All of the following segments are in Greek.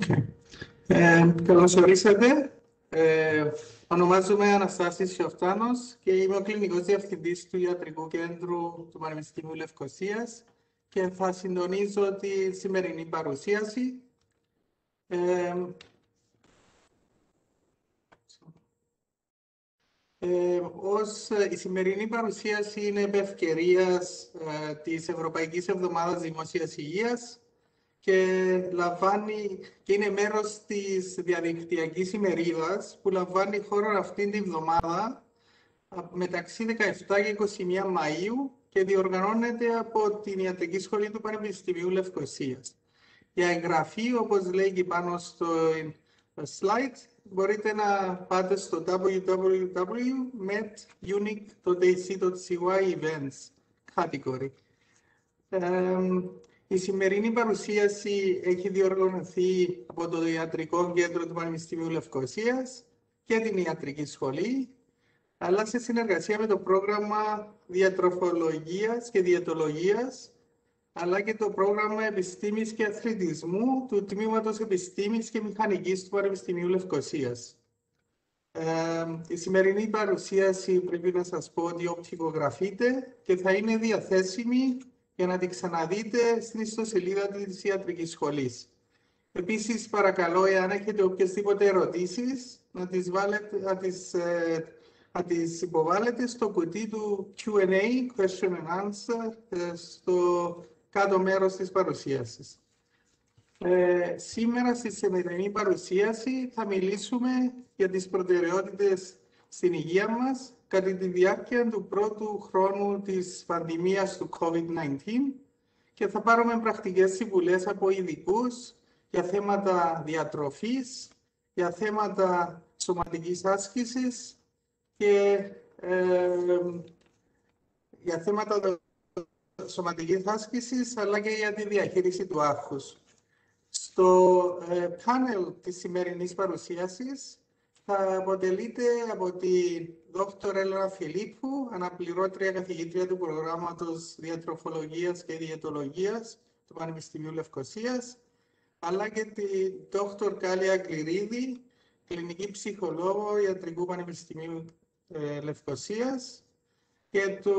Okay. Ε, καλώς ορίσατε. Ε, ονομάζομαι Αναστάσης Σιωφτάνος και είμαι ο κλινικός διευθυντής του Ιατρικού Κέντρου του Πανεπιστημίου Λευκοσίας και θα συντονίζω τη σημερινή παρουσίαση. Ε, ε, ως, η σημερινή παρουσίαση είναι επ' ευκαιρίας ε, της Ευρωπαϊκής Εβδομάδας Δημόσιας Υγείας και λαμβάνει και είναι μέρος της διαδικτυακής ημερίδας που λαμβάνει χώρο αυτή τη βδομάδα μεταξύ 17 και 21 Μαΐου και διοργανώνεται από την Ιατρική Σχολή του Πανεπιστημίου Λευκοσίας. Για εγγραφή, όπως λέει και πάνω στο slide, μπορείτε να πάτε στο www.metunic.ac.cy events category. Η σημερινή παρουσίαση έχει διοργανωθεί από το Ιατρικό Κέντρο του Πανεπιστημίου Λευκοσίας και την Ιατρική Σχολή, αλλά σε συνεργασία με το πρόγραμμα Διατροφολογίας και Διαιτολογίας, αλλά και το πρόγραμμα Επιστήμης και Αθλητισμού του Τμήματος Επιστήμης και Μηχανικής του Πανεπιστημίου Λευκοσίας. Ε, η σημερινή παρουσίαση πρέπει να σας πω ότι οπτικογραφείται και θα είναι διαθέσιμη για να την ξαναδείτε στην ιστοσελίδα της Ιατρικής Σχολής. Επίσης, παρακαλώ, εάν έχετε οποιασδήποτε ερωτήσεις, να τις, βάλετε, να τις, ε, να τις υποβάλλετε στο κουτί του Q&A, question and answer, ε, στο κάτω μέρος της παρουσίασης. Ε, σήμερα στη σημερινή παρουσίαση θα μιλήσουμε για τις προτεραιότητες στην υγεία μας κατά τη διάρκεια του πρώτου χρόνου της πανδημίας του COVID-19 και θα πάρουμε πρακτικές συμβουλές από ειδικούς για θέματα διατροφής, για θέματα σωματικής άσκησης και ε, για θέματα σωματικής άσκησης, αλλά και για τη διαχείριση του άγχους. Στο ε, πάνελ της σημερινής παρουσίασης θα αποτελείται από τη Δόκτωρ Έλενα Φιλίππου, αναπληρώτρια καθηγήτρια του προγράμματος Διατροφολογίας και Διαιτολογίας του Πανεπιστημίου Λευκοσίας, αλλά και τη Δόκτωρ Κάλια Κληρίδη, κλινική ψυχολόγο Ιατρικού Πανεπιστημίου ε, Λευκοσίας και το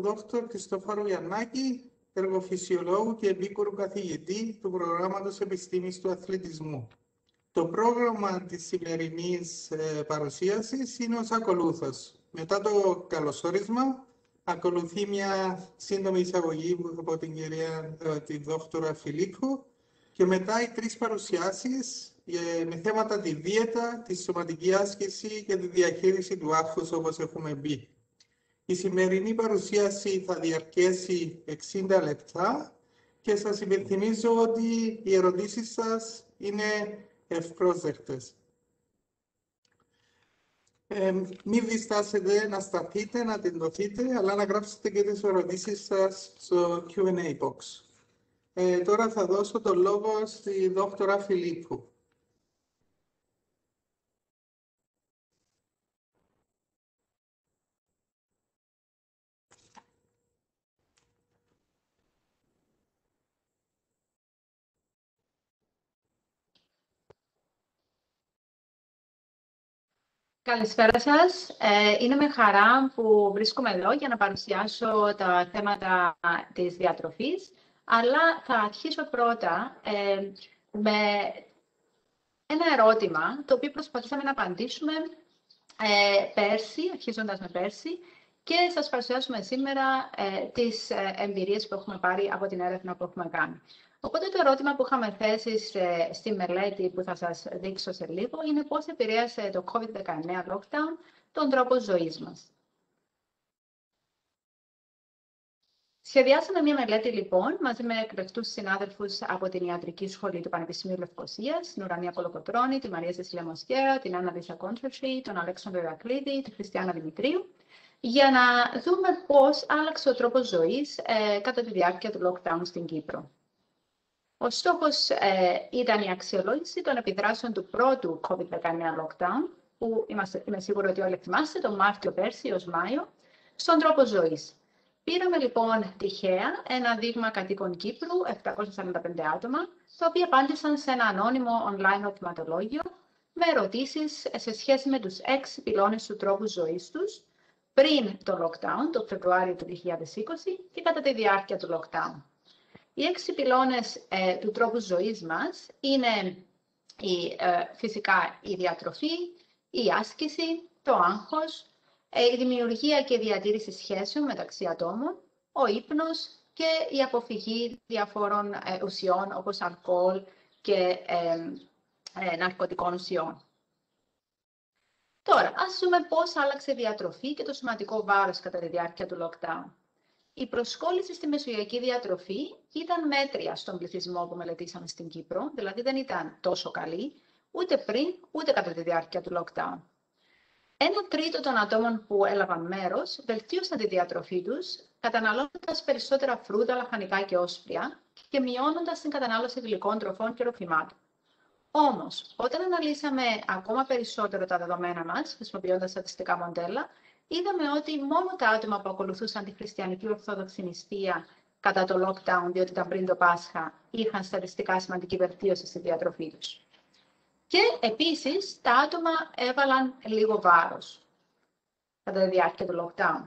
Δόκτωρ Χριστόφορο Γιαννάκη, εργοφυσιολόγου και επίκουρου καθηγητή του προγράμματος Επιστήμης του Αθλητισμού. Το πρόγραμμα της σημερινής ε, παρουσίασης είναι ως ακολούθως. Μετά το καλωσόρισμα, ακολουθεί μια σύντομη εισαγωγή από την κυρία ε, τη δόκτωρα Φιλίππου και μετά οι τρεις παρουσιάσεις ε, με θέματα τη δίαιτα, τη σωματική άσκηση και τη διαχείριση του άγχους όπως έχουμε μπει. Η σημερινή παρουσίαση θα διαρκέσει 60 λεπτά και σας υπενθυμίζω ότι οι ερωτήσεις σας είναι ευπρόσδεκτες. Ε, μην διστάσετε να σταθείτε, να τεντωθείτε, αλλά να γράψετε και τις ερωτήσεις σας στο Q&A box. Ε, τώρα θα δώσω το λόγο στη δόκτωρα Φιλίππου. Καλησπέρα σας. Ε, είναι με χαρά που βρίσκομαι εδώ για να παρουσιάσω τα θέματα της διατροφής, αλλά θα αρχίσω πρώτα ε, με ένα ερώτημα, το οποίο προσπαθήσαμε να απαντήσουμε ε, πέρσι, αρχίζοντας με πέρσι, και σας παρουσιάσουμε σήμερα ε, τις ε, εμπειρίες που έχουμε πάρει από την έρευνα που έχουμε κάνει. Οπότε το ερώτημα που είχαμε θέσει στη μελέτη που θα σας δείξω σε λίγο είναι πώς επηρέασε το COVID-19 lockdown τον τρόπο ζωής μας. Σχεδιάσαμε μια μελέτη λοιπόν μαζί με εκλεκτούς συνάδελφους από την Ιατρική Σχολή του Πανεπιστημίου Λευκοσίας, την Ουρανία Πολοκοτρώνη, τη Μαρία Σεσίλια Μοσχέρα, την Άννα Λίσα Κόντρεφη, τον Αλέξανδρο Ηρακλήδη, τη Χριστιανά Δημητρίου, για να δούμε πώς άλλαξε ο τρόπος ζωής ε, κατά τη διάρκεια του lockdown στην Κύπρο. Ο στόχος ε, ήταν η αξιολόγηση των επιδράσεων του πρώτου COVID-19 lockdown, που είμαστε, είμαι σίγουρη ότι όλοι θυμάστε, τον Μάρτιο πέρσι ως Μάιο, στον τρόπο ζωής. Πήραμε λοιπόν τυχαία ένα δείγμα κατοίκων Κύπρου, 745 άτομα, τα οποία απάντησαν σε ένα ανώνυμο online ερωτηματολόγιο με ερωτήσεις σε σχέση με τους έξι πυλώνες του τρόπου ζωής τους πριν το lockdown, το Φεβρουάριο του 2020 και κατά τη διάρκεια του lockdown. Οι έξι πυλώνες ε, του τρόπου ζωής μας είναι η, ε, φυσικά η διατροφή, η άσκηση, το άγχος, ε, η δημιουργία και η διατήρηση σχέσεων μεταξύ ατόμων, ο ύπνος και η αποφυγή διαφόρων ε, ουσιών όπως αλκοόλ και ε, ναρκωτικών ουσιών. Τώρα, ας δούμε πώς άλλαξε η διατροφή και το σημαντικό βάρος κατά τη διάρκεια του lockdown. Η προσκόλληση στη μεσογειακή διατροφή ήταν μέτρια στον πληθυσμό που μελετήσαμε στην Κύπρο, δηλαδή δεν ήταν τόσο καλή, ούτε πριν, ούτε κατά τη διάρκεια του lockdown. Ένα τρίτο των ατόμων που έλαβαν μέρος βελτίωσαν τη διατροφή τους, καταναλώνοντας περισσότερα φρούτα, λαχανικά και όσπρια και μειώνοντας την κατανάλωση γλυκών τροφών και ροφημάτων. Όμως, όταν αναλύσαμε ακόμα περισσότερο τα δεδομένα μας, χρησιμοποιώντας στατιστικά μοντέλα, είδαμε ότι μόνο τα άτομα που ακολουθούσαν τη χριστιανική ορθόδοξη νηστεία κατά το lockdown, διότι ήταν πριν το Πάσχα, είχαν στατιστικά σημαντική βελτίωση στη διατροφή τους. Και επίσης τα άτομα έβαλαν λίγο βάρος κατά τη διάρκεια του lockdown.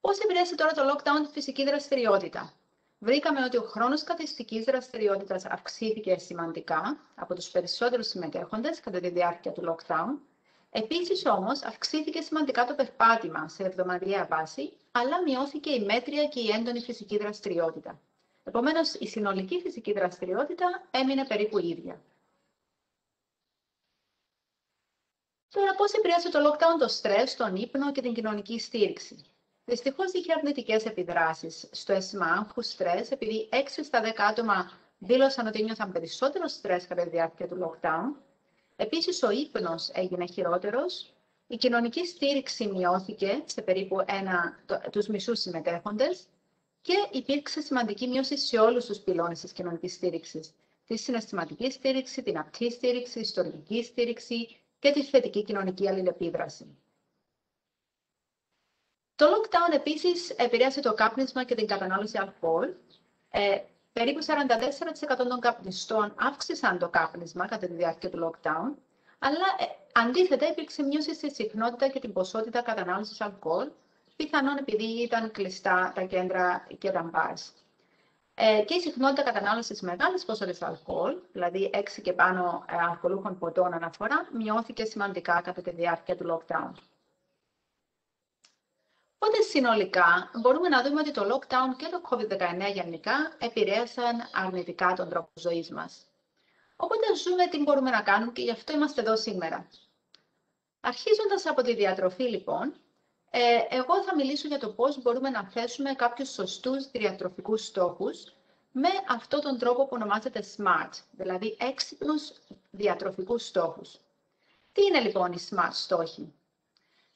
Πώς επηρέασε τώρα το lockdown τη φυσική δραστηριότητα; Βρήκαμε ότι ο χρόνος καθιστικής δραστηριότητας αυξήθηκε σημαντικά από τους περισσότερους συμμετέχοντες κατά τη διάρκεια του lockdown. Επίσης όμως αυξήθηκε σημαντικά το περπάτημα σε εβδομαδιαία βάση, αλλά μειώθηκε η μέτρια και η έντονη φυσική δραστηριότητα. Επομένως, η συνολική φυσική δραστηριότητα έμεινε περίπου ίδια. Τώρα, πώς επηρέασε το lockdown το στρες, τον ύπνο και την κοινωνική στήριξη; Δυστυχώς είχε αρνητικές επιδράσεις στο αίσθημα άγχου, στρε, επειδή 6 στα 10 άτομα δήλωσαν ότι νιώθαν περισσότερο στρε κατά τη διάρκεια του lockdown. Επίσης, ο ύπνος έγινε χειρότερος. Η κοινωνική στήριξη μειώθηκε σε περίπου ένα, το, τους μισούς συμμετέχοντες και υπήρξε σημαντική μείωση σε όλους τους πυλώνες της κοινωνικής στήριξης. Τη συναισθηματική στήριξη, την απτή στήριξη, τη ιστορική στήριξη, και τη θετική κοινωνική αλληλεπίδραση. Το lockdown επίσης επηρέασε το κάπνισμα και την κατανάλωση αλκοόλ. Ε, περίπου 44% των καπνιστών αύξησαν το κάπνισμα κατά τη διάρκεια του lockdown, αλλά ε, αντίθετα υπήρξε μείωση στη συχνότητα και την ποσότητα κατανάλωσης αλκοόλ, πιθανόν επειδή ήταν κλειστά τα κέντρα και τα μπάρς. Ε, και η συχνότητα κατανάλωσης μεγάλης ποσότητε αλκοόλ, δηλαδή 6 και πάνω ε, αλκοολούχων ποτών αναφορά, μειώθηκε σημαντικά κατά τη διάρκεια του lockdown. Οπότε συνολικά μπορούμε να δούμε ότι το lockdown και το COVID-19 γενικά επηρέασαν αρνητικά τον τρόπο ζωής μας. Οπότε ζούμε τι μπορούμε να κάνουμε και γι' αυτό είμαστε εδώ σήμερα. Αρχίζοντας από τη διατροφή λοιπόν, ε, εγώ θα μιλήσω για το πώς μπορούμε να θέσουμε κάποιους σωστούς διατροφικούς στόχους με αυτόν τον τρόπο που ονομάζεται SMART, δηλαδή έξυπνους διατροφικούς στόχους. Τι είναι λοιπόν οι SMART στόχοι;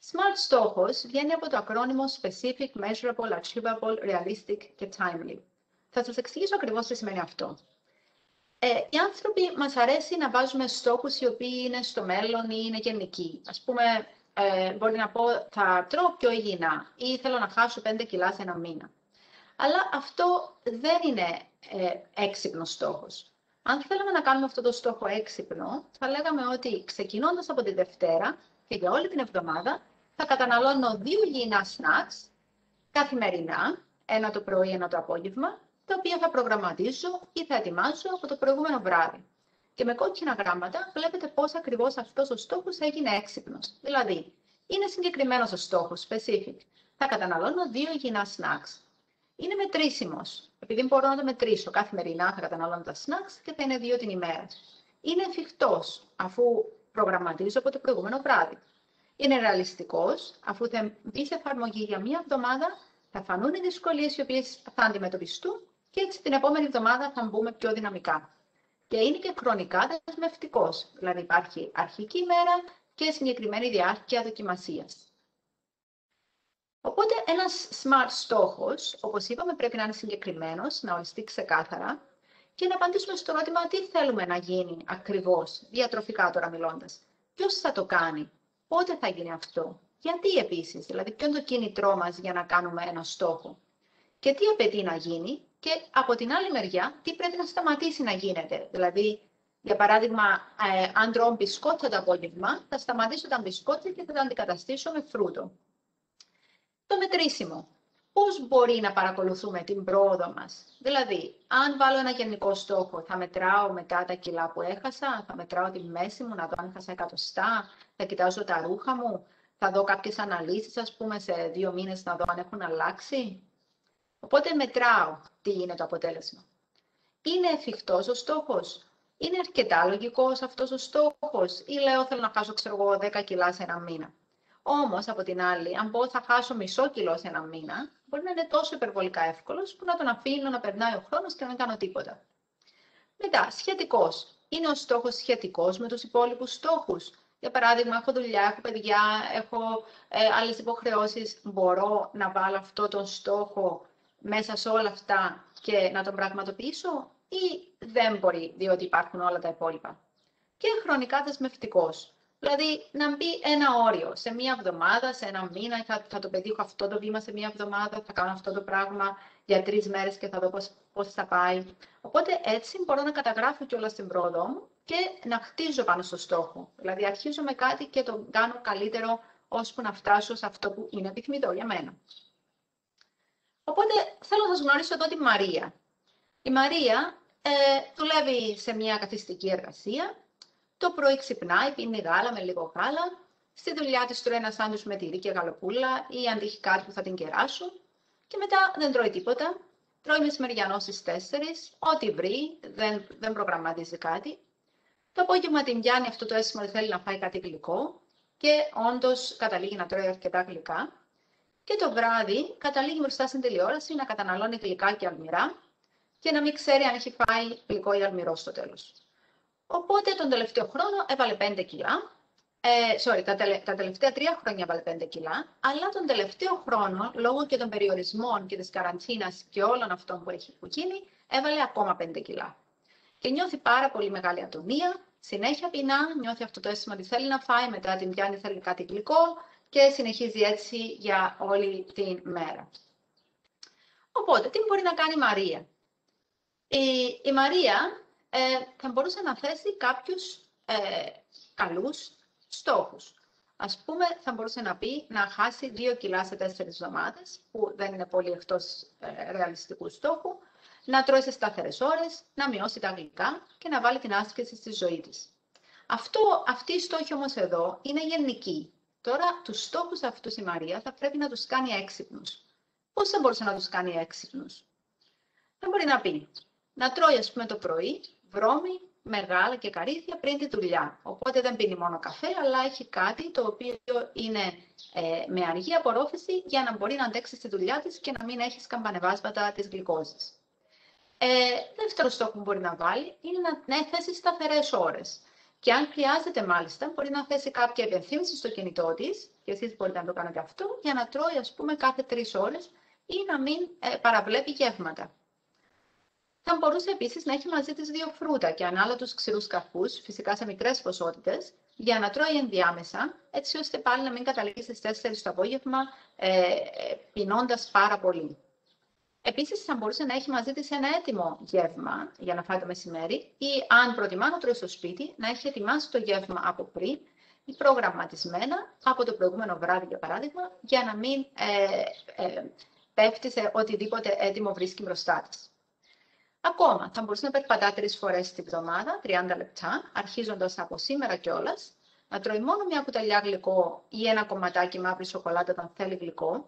SMART στόχος βγαίνει από το ακρόνιμο Specific, Measurable, Achievable, Realistic και Timely. Θα σας εξηγήσω ακριβώς τι σημαίνει αυτό. Ε, οι άνθρωποι μας αρέσει να βάζουμε στόχους οι οποίοι είναι στο μέλλον ή είναι γενικοί. Ας πούμε, ε, μπορεί να πω θα τρώω πιο υγιεινά ή θέλω να χάσω 5 κιλά σε ένα μήνα. Αλλά αυτό δεν είναι ε, έξυπνος στόχος. Αν θέλαμε να κάνουμε αυτό το στόχο έξυπνο, θα λέγαμε ότι ξεκινώντας από τη Δευτέρα και για όλη την εβδομάδα, θα καταναλώνω δύο υγιεινά snacks καθημερινά, ένα το πρωί, ένα το απόγευμα, τα οποία θα προγραμματίζω ή θα ετοιμάζω από το προηγούμενο βράδυ. Και με κόκκινα γράμματα βλέπετε πώς ακριβώς αυτός ο στόχος έγινε έξυπνος. Δηλαδή, είναι συγκεκριμένος ο στόχος, specific. Θα καταναλώνω δύο υγιεινά snacks. Είναι μετρήσιμος, επειδή μπορώ να το μετρήσω καθημερινά, θα καταναλώνω τα snacks και θα είναι δύο την ημέρα. Είναι εφικτός, αφού προγραμματίζω από το προηγούμενο βράδυ. Είναι ρεαλιστικός, αφού θα μπει σε εφαρμογή για μία εβδομάδα, θα φανούν οι δυσκολίες οι οποίες θα αντιμετωπιστούν και έτσι την επόμενη εβδομάδα θα μπούμε πιο δυναμικά και είναι και χρονικά δεσμευτικός. Δηλαδή υπάρχει αρχική ημέρα και συγκεκριμένη διάρκεια δοκιμασίας. Οπότε ένας smart στόχος, όπως είπαμε, πρέπει να είναι συγκεκριμένος, να οριστεί ξεκάθαρα και να απαντήσουμε στο ερώτημα τι θέλουμε να γίνει ακριβώς, διατροφικά τώρα μιλώντας. Ποιος θα το κάνει, πότε θα γίνει αυτό, Γιατί επίσης, δηλαδή ποιο είναι το κίνητρό μας για να κάνουμε ένα στόχο; Και τι απαιτεί να γίνει; Και από την άλλη μεριά τι πρέπει να σταματήσει να γίνεται; Δηλαδή, για παράδειγμα, ε, αν τρώω μπισκότια το απόγευμα, θα σταματήσω τα μπισκότια και θα τα αντικαταστήσω με φρούτο. Το μετρήσιμο. Πώς μπορεί να παρακολουθούμε την πρόοδο μας; Δηλαδή, αν βάλω ένα γενικό στόχο, θα μετράω μετά τα κιλά που έχασα, θα μετράω τη μέση μου, να δω αν έχασα εκατοστά, θα κοιτάζω τα ρούχα μου, θα δω κάποιες αναλύσεις, ας πούμε, σε δύο μήνες να δω αν έχουν αλλάξει. Οπότε μετράω τι είναι το αποτέλεσμα. Είναι εφικτός ο στόχος; Είναι αρκετά λογικός αυτός ο στόχος; Ή λέω θέλω να χάσω ξέρω εγώ 10 κιλά σε ένα μήνα; Όμως, από την άλλη, αν πω θα χάσω μισό κιλό σε ένα μήνα, μπορεί να είναι τόσο υπερβολικά εύκολος που να τον αφήνω να περνάει ο χρόνος και να μην κάνω τίποτα. Μετά, σχετικός. Είναι ο στόχος σχετικός με τους υπόλοιπους στόχους; Για παράδειγμα, έχω δουλειά, έχω παιδιά, έχω ε, άλλες υποχρεώσεις. Μπορώ να βάλω αυτό τον στόχο μέσα σε όλα αυτά και να τον πραγματοποιήσω ή δεν μπορεί, διότι υπάρχουν όλα τα υπόλοιπα. Και χρονικά δεσμευτικός. Δηλαδή, να μπει ένα όριο σε μία εβδομάδα, σε ένα μήνα, θα, θα το πετύχω αυτό το βήμα σε μία εβδομάδα, θα κάνω αυτό το πράγμα για τρεις μέρες και θα δω πώς θα πάει. Οπότε έτσι μπορώ να καταγράφω κιόλας την πρόοδό μου και να χτίζω πάνω στο στόχο. Δηλαδή, αρχίζω με κάτι και το κάνω καλύτερο ώσπου να φτάσω σε αυτό που είναι επιθυμητό για μένα. Οπότε θέλω να σας γνωρίσω εδώ τη Μαρία. Η Μαρία ε, δουλεύει σε μια καθιστική εργασία το πρωί ξυπνάει, πίνει γάλα με λίγο γάλα. Στη δουλειά της τρώει ένα σάντουιτς με τυρί και γαλοπούλα ή αν τύχει κάτι που θα την κεράσουν. Και μετά δεν τρώει τίποτα. Τρώει μεσημεριανό στις 4, ό,τι βρει, δεν, δεν προγραμματίζει κάτι. Το απόγευμα την πιάνει αυτό το αίσθημα ότι θέλει να φάει κάτι γλυκό και όντως καταλήγει να τρώει αρκετά γλυκά. Και το βράδυ καταλήγει μπροστά στην τηλεόραση να καταναλώνει γλυκά και αλμυρά και να μην ξέρει αν έχει φάει γλυκό ή αλμυρό στο τέλος. Οπότε τον τελευταίο χρόνο έβαλε 5 κιλά. Ε, sorry, τα, τελε, τα τελευταία τρία χρόνια έβαλε 5 κιλά, αλλά τον τελευταίο χρόνο, λόγω και των περιορισμών και της καραντίνας και όλων αυτών που έχει που γίνει, έβαλε ακόμα 5 κιλά. Και νιώθει πάρα πολύ μεγάλη ατομία, συνέχεια πεινά, νιώθει αυτό το αίσθημα ότι θέλει να φάει, μετά την πιάνει θέλει κάτι γλυκό και συνεχίζει έτσι για όλη την μέρα. Οπότε, τι μπορεί να κάνει η Μαρία; Η, η Μαρία ε, θα μπορούσε να θέσει κάποιους ε, καλούς στόχους. Ας πούμε, θα μπορούσε να πει να χάσει 2 κιλά σε 4 εβδομάδες, που δεν είναι πολύ εκτός ε, ρεαλιστικού στόχου, να τρώει σε σταθερές ώρες, να μειώσει τα γλυκά και να βάλει την άσκηση στη ζωή της. Αυτό, αυτή η στόχη όμως εδώ είναι γενική. Τώρα, τους στόχους αυτούς η Μαρία θα πρέπει να τους κάνει έξυπνους. Πώς θα μπορούσε να τους κάνει έξυπνους; Θα μπορεί να πει, να τρώει ας πούμε το πρωί βρώμη, μεγάλα και καρύδια πριν τη δουλειά. Οπότε δεν πίνει μόνο καφέ, αλλά έχει κάτι το οποίο είναι ε, με αργή απορρόφηση για να μπορεί να αντέξει στη δουλειά της και να μην έχει σκαμπανεβάσματα της γλυκόζης. Ε, δεύτερο στόχο που μπορεί να βάλει είναι να, να θέσει σταθερές ώρες. Και αν χρειάζεται, μάλιστα, μπορεί να θέσει κάποια επενθύμηση στο κινητό της, και εσείς μπορείτε να το κάνετε αυτό, για να τρώει, ας πούμε, κάθε τρεις ώρες ή να μην ε, παραβλέπει γεύματα. Θα μπορούσε επίσης να έχει μαζί της δύο φρούτα και ανάλογου ξηρούς καρπού, φυσικά σε μικρές ποσότητες, για να τρώει ενδιάμεσα, έτσι ώστε πάλι να μην καταλήγει στις 4 το απόγευμα, ε, πεινώντας πάρα πολύ. Επίσης, θα μπορούσε να έχει μαζί της ένα έτοιμο γεύμα για να φάει το μεσημέρι, ή αν προτιμά να τρώει στο σπίτι, να έχει ετοιμάσει το γεύμα από πριν ή προγραμματισμένα από το προηγούμενο βράδυ, για παράδειγμα, για να μην ε, ε, πέφτει σε οτιδήποτε έτοιμο βρίσκει μπροστά της. Ακόμα, θα μπορούσε να περπατά τρεις φορές την εβδομάδα, 30 λεπτά, αρχίζοντας από σήμερα κιόλας, να τρώει μόνο μια κουταλιά γλυκό ή ένα κομματάκι μαύρη σοκολάτα όταν θέλει γλυκό.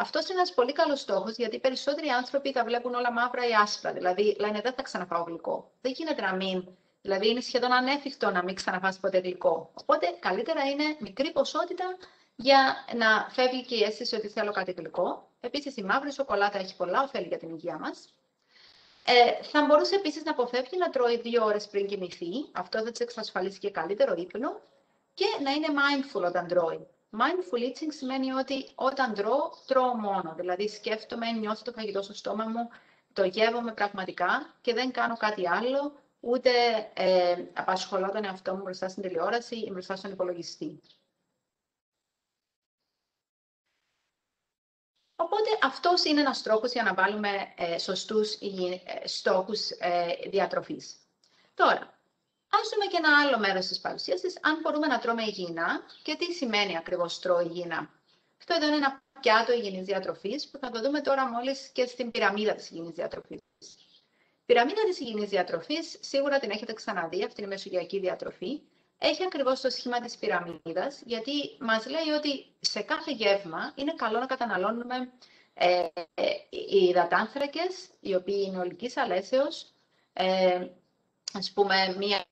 Αυτός είναι ένας πολύ καλός στόχος, γιατί οι περισσότεροι άνθρωποι τα βλέπουν όλα μαύρα ή άσπρα. Δηλαδή, λένε δεν θα ξαναφάω γλυκό. Δεν γίνεται να μην. Δηλαδή, είναι σχεδόν ανέφικτο να μην ξαναφάσει ποτέ γλυκό. Οπότε, καλύτερα είναι μικρή ποσότητα για να φεύγει και η αίσθηση ότι θέλω κάτι γλυκό. Επίσης, η μαύρη σοκολάτα έχει πολλά ωφέλη για την υγεία μας. Ε, θα μπορούσε επίσης να αποφεύγει να τρώει δύο ώρες πριν κοιμηθεί. Αυτό θα τη εξασφαλίσει και καλύτερο ύπνο. Και να είναι mindful όταν τρώει. Mindful eating σημαίνει ότι όταν τρώω, τρώω μόνο. Δηλαδή σκέφτομαι, νιώθω το φαγητό στο στόμα μου, το γεύομαι πραγματικά και δεν κάνω κάτι άλλο, ούτε ε, απασχολώ τον εαυτό μου μπροστά στην τηλεόραση ή μπροστά στον υπολογιστή. Οπότε αυτός είναι ένας τρόπος για να βάλουμε ε, σωστούς ε, στόχους ε, διατροφής. Τώρα, ας δούμε και ένα άλλο μέρος της παρουσίασης, αν μπορούμε να τρώμε υγιεινά και τι σημαίνει ακριβώς τρώω υγιεινά. Αυτό εδώ είναι ένα πιάτο υγιεινής διατροφής που θα το δούμε τώρα μόλις και στην πυραμίδα της υγιεινής διατροφής. Η πυραμίδα της υγιεινής διατροφής, σίγουρα την έχετε ξαναδεί, αυτή είναι η μεσογειακή διατροφή, έχει ακριβώς το σχήμα της πυραμίδας, γιατί μας λέει ότι σε κάθε γεύμα είναι καλό να καταναλώνουμε ε, οι υδατάνθρακες, οι οποίοι είναι ολικής αλέσεως, ε, ας πούμε μία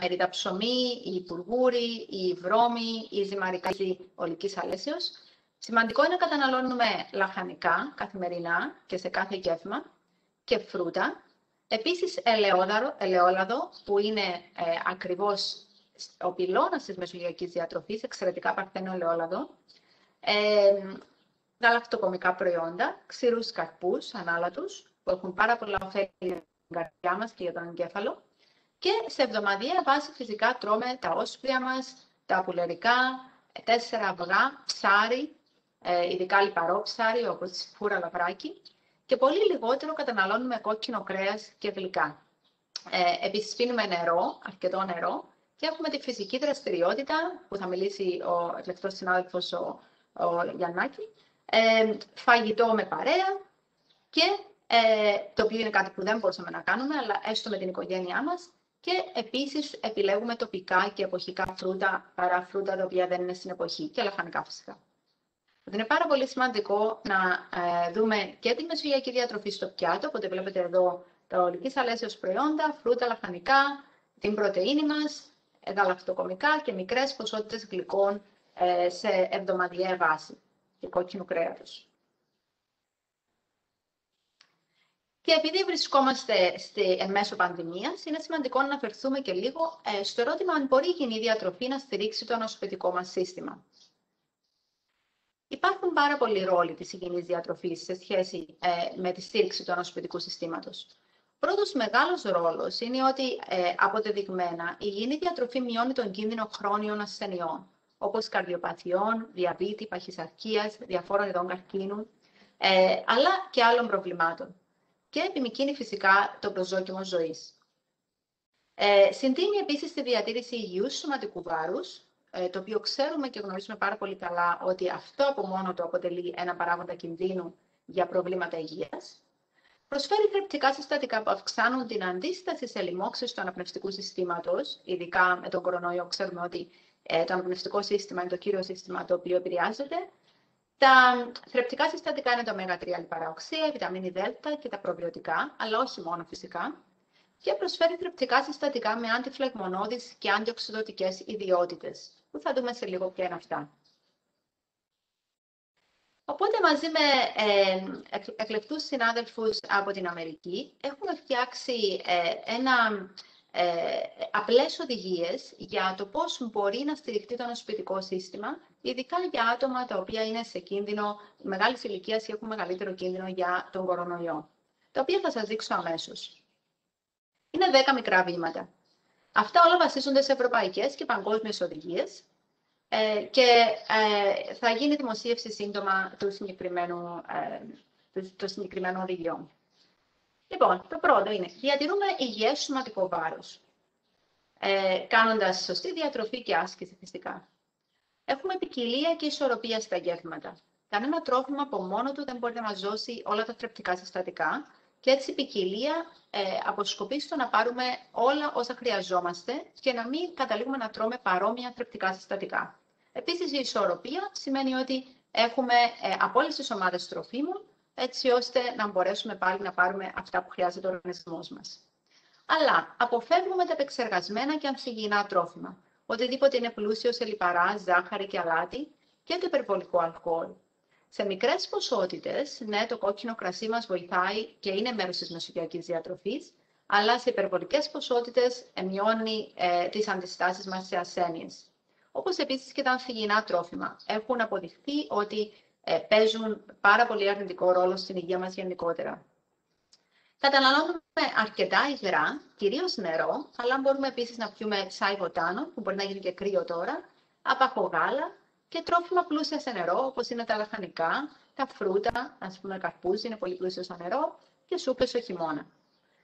μερίδα ψωμί, η πουργούρη, η βρώμη, η ζυμαρικά ολικής αλέσεως. Σημαντικό είναι να καταναλώνουμε λαχανικά καθημερινά και σε κάθε γεύμα και φρούτα. Επίσης, ελαιόλαδο, που είναι ε, ακριβώς ο πυλώνας της μεσογειακής διατροφής, εξαιρετικά παρθένο ελαιόλαδο, ε, γαλακτοκομικά προϊόντα, ξηρούς καρπούς, ανάλατους, που έχουν πάρα πολλά ωφέλη για την καρδιά μας και για τον εγκέφαλο. Και σε εβδομαδιαία βάση φυσικά τρώμε τα όσπρια μας, τα πουλερικά, τέσσερα αυγά, ψάρι, ε, ειδικά λιπαρό ψάρι, όπως φούρα λαβράκι, και πολύ λιγότερο καταναλώνουμε κόκκινο κρέας και γλυκά. Ε, επίσης, πίνουμε νερό, αρκετό νερό, και έχουμε τη φυσική δραστηριότητα, που θα μιλήσει ο εκλεκτός συνάδελφος ο, ο Γιαννάκη, ε, φαγητό με παρέα και ε, το οποίο είναι κάτι που δεν μπορούσαμε να κάνουμε, αλλά έστω με την οικογένειά μας. Και επίσης επιλέγουμε τοπικά και εποχικά φρούτα, παρά φρούτα τα οποία δεν είναι στην εποχή και λαχανικά φυσικά. Είναι πάρα πολύ σημαντικό να ε, δούμε και τη μεσογειακή διατροφή στο πιάτο, οπότε βλέπετε εδώ τα ολικής αλέσεως προϊόντα, φρούτα, λαχανικά, την πρωτεΐνη μας, γαλακτοκομικά και μικρές ποσότητες γλυκών ε, σε εβδομαδιαία βάση και κόκκινου κρέατος. Και επειδή βρισκόμαστε στη, εν μέσω πανδημίας, είναι σημαντικό να αναφερθούμε και λίγο ε, στο ερώτημα αν μπορεί η κοινή διατροφή να στηρίξει το ανοσοποιητικό μας σύστημα. Υπάρχουν πάρα πολλοί ρόλοι της υγιεινής διατροφής σε σχέση ε, με τη στήριξη του ανοσοποιητικού συστήματος. Πρώτος μεγάλος ρόλος είναι ότι ε, αποδεδειγμένα η υγιεινή διατροφή μειώνει τον κίνδυνο χρόνιων ασθενειών, όπως καρδιοπαθειών, διαβήτη, παχυσαρκίας, διαφόρων ειδών καρκίνου, ε, αλλά και άλλων προβλημάτων. Και επιμηκύνει φυσικά το προσδόκιμο ζωής. Ε, συντείνει επίσης τη διατήρηση υγιούς σωματικού βάρους, ε, το οποίο ξέρουμε και γνωρίζουμε πάρα πολύ καλά ότι αυτό από μόνο του αποτελεί ένα παράγοντα κινδύνου για προβλήματα υγείας. Προσφέρει θρεπτικά συστατικά που αυξάνουν την αντίσταση σε λοιμώξεις του αναπνευστικού συστήματος. Ειδικά με τον κορονοϊό ξέρουμε ότι ε, το αναπνευστικό σύστημα είναι το κύριο σύστημα το οποίο επηρεάζεται. Τα θρεπτικά συστατικά είναι το ω3 λιπαραοξία, η βιταμίνη Δ και τα προβιωτικά, αλλά όχι μόνο φυσικά. Και προσφέρει θρεπτικά συστατικά με αντιφλεγμονώδεις και αντιοξυδοτικές ιδιότητες, που θα δούμε σε λίγο ποια είναι αυτά. Οπότε μαζί με ε, εκλεπτούς συνάδελφους από την Αμερική έχουμε φτιάξει ε, ένα ε, απλές οδηγίες για το πώς μπορεί να στηριχτεί το ανοσπιτικό σύστημα, ειδικά για άτομα τα οποία είναι σε κίνδυνο μεγάλης ηλικίας ή έχουν μεγαλύτερο κίνδυνο για τον κορονοϊό, τα οποία θα σας δείξω αμέσως. Είναι 10 μικρά βήματα. Αυτά όλα βασίζονται σε ευρωπαϊκές και παγκόσμιες οδηγίες ε, και ε, θα γίνει δημοσίευση σύντομα του συγκεκριμένου, ε, το συγκεκριμένο οδηγιό. Λοιπόν, το πρώτο είναι, διατηρούμε υγιές σωματικό βάρος, ε, κάνοντας σωστή διατροφή και άσκηση φυσικά. Έχουμε ποικιλία και ισορροπία στα γεύματα. Κανένα τρόφιμα από μόνο του δεν μπορεί να μας δώσει όλα τα θρεπτικά συστατικά και έτσι η ποικιλία ε, αποσκοπεί στο να πάρουμε όλα όσα χρειαζόμαστε και να μην καταλήγουμε να τρώμε παρόμοια θρεπτικά συστατικά. Επίσης, η ισορροπία σημαίνει ότι έχουμε ε, από όλες τις ομάδες τροφίμων έτσι ώστε να μπορέσουμε πάλι να πάρουμε αυτά που χρειάζεται ο οργανισμός μας. Αλλά αποφεύγουμε τα επεξεργασμένα και ανθυγιεινά τρόφιμα. Οτιδήποτε είναι πλούσιο σε λιπαρά, ζάχαρη και αλάτι και το υπερβολικό αλκοόλ. Σε μικρές ποσότητες, ναι, το κόκκινο κρασί μας βοηθάει και είναι μέρος της μεσογειακή διατροφής, αλλά σε υπερβολικές ποσότητες μειώνει ε, τις αντιστάσεις μας σε ασθένειες. Όπως επίσης και τα ανθυγιεινά τρόφιμα. Έχουν αποδειχθεί ότι ε, παίζουν πάρα πολύ αρνητικό ρόλο στην υγεία μας γενικότερα. Καταναλώνουμε αρκετά υγρά, κυρίως νερό, αλλά μπορούμε επίσης να πιούμε τσάι βοτάνο, που μπορεί να γίνει και κρύο τώρα, απαχογάλα, και τρόφιμα πλούσια σε νερό, όπως είναι τα λαχανικά, τα φρούτα, ας πούμε καρπούζι, είναι πολύ πλούσιο σε νερό, και σούπες το χειμώνα.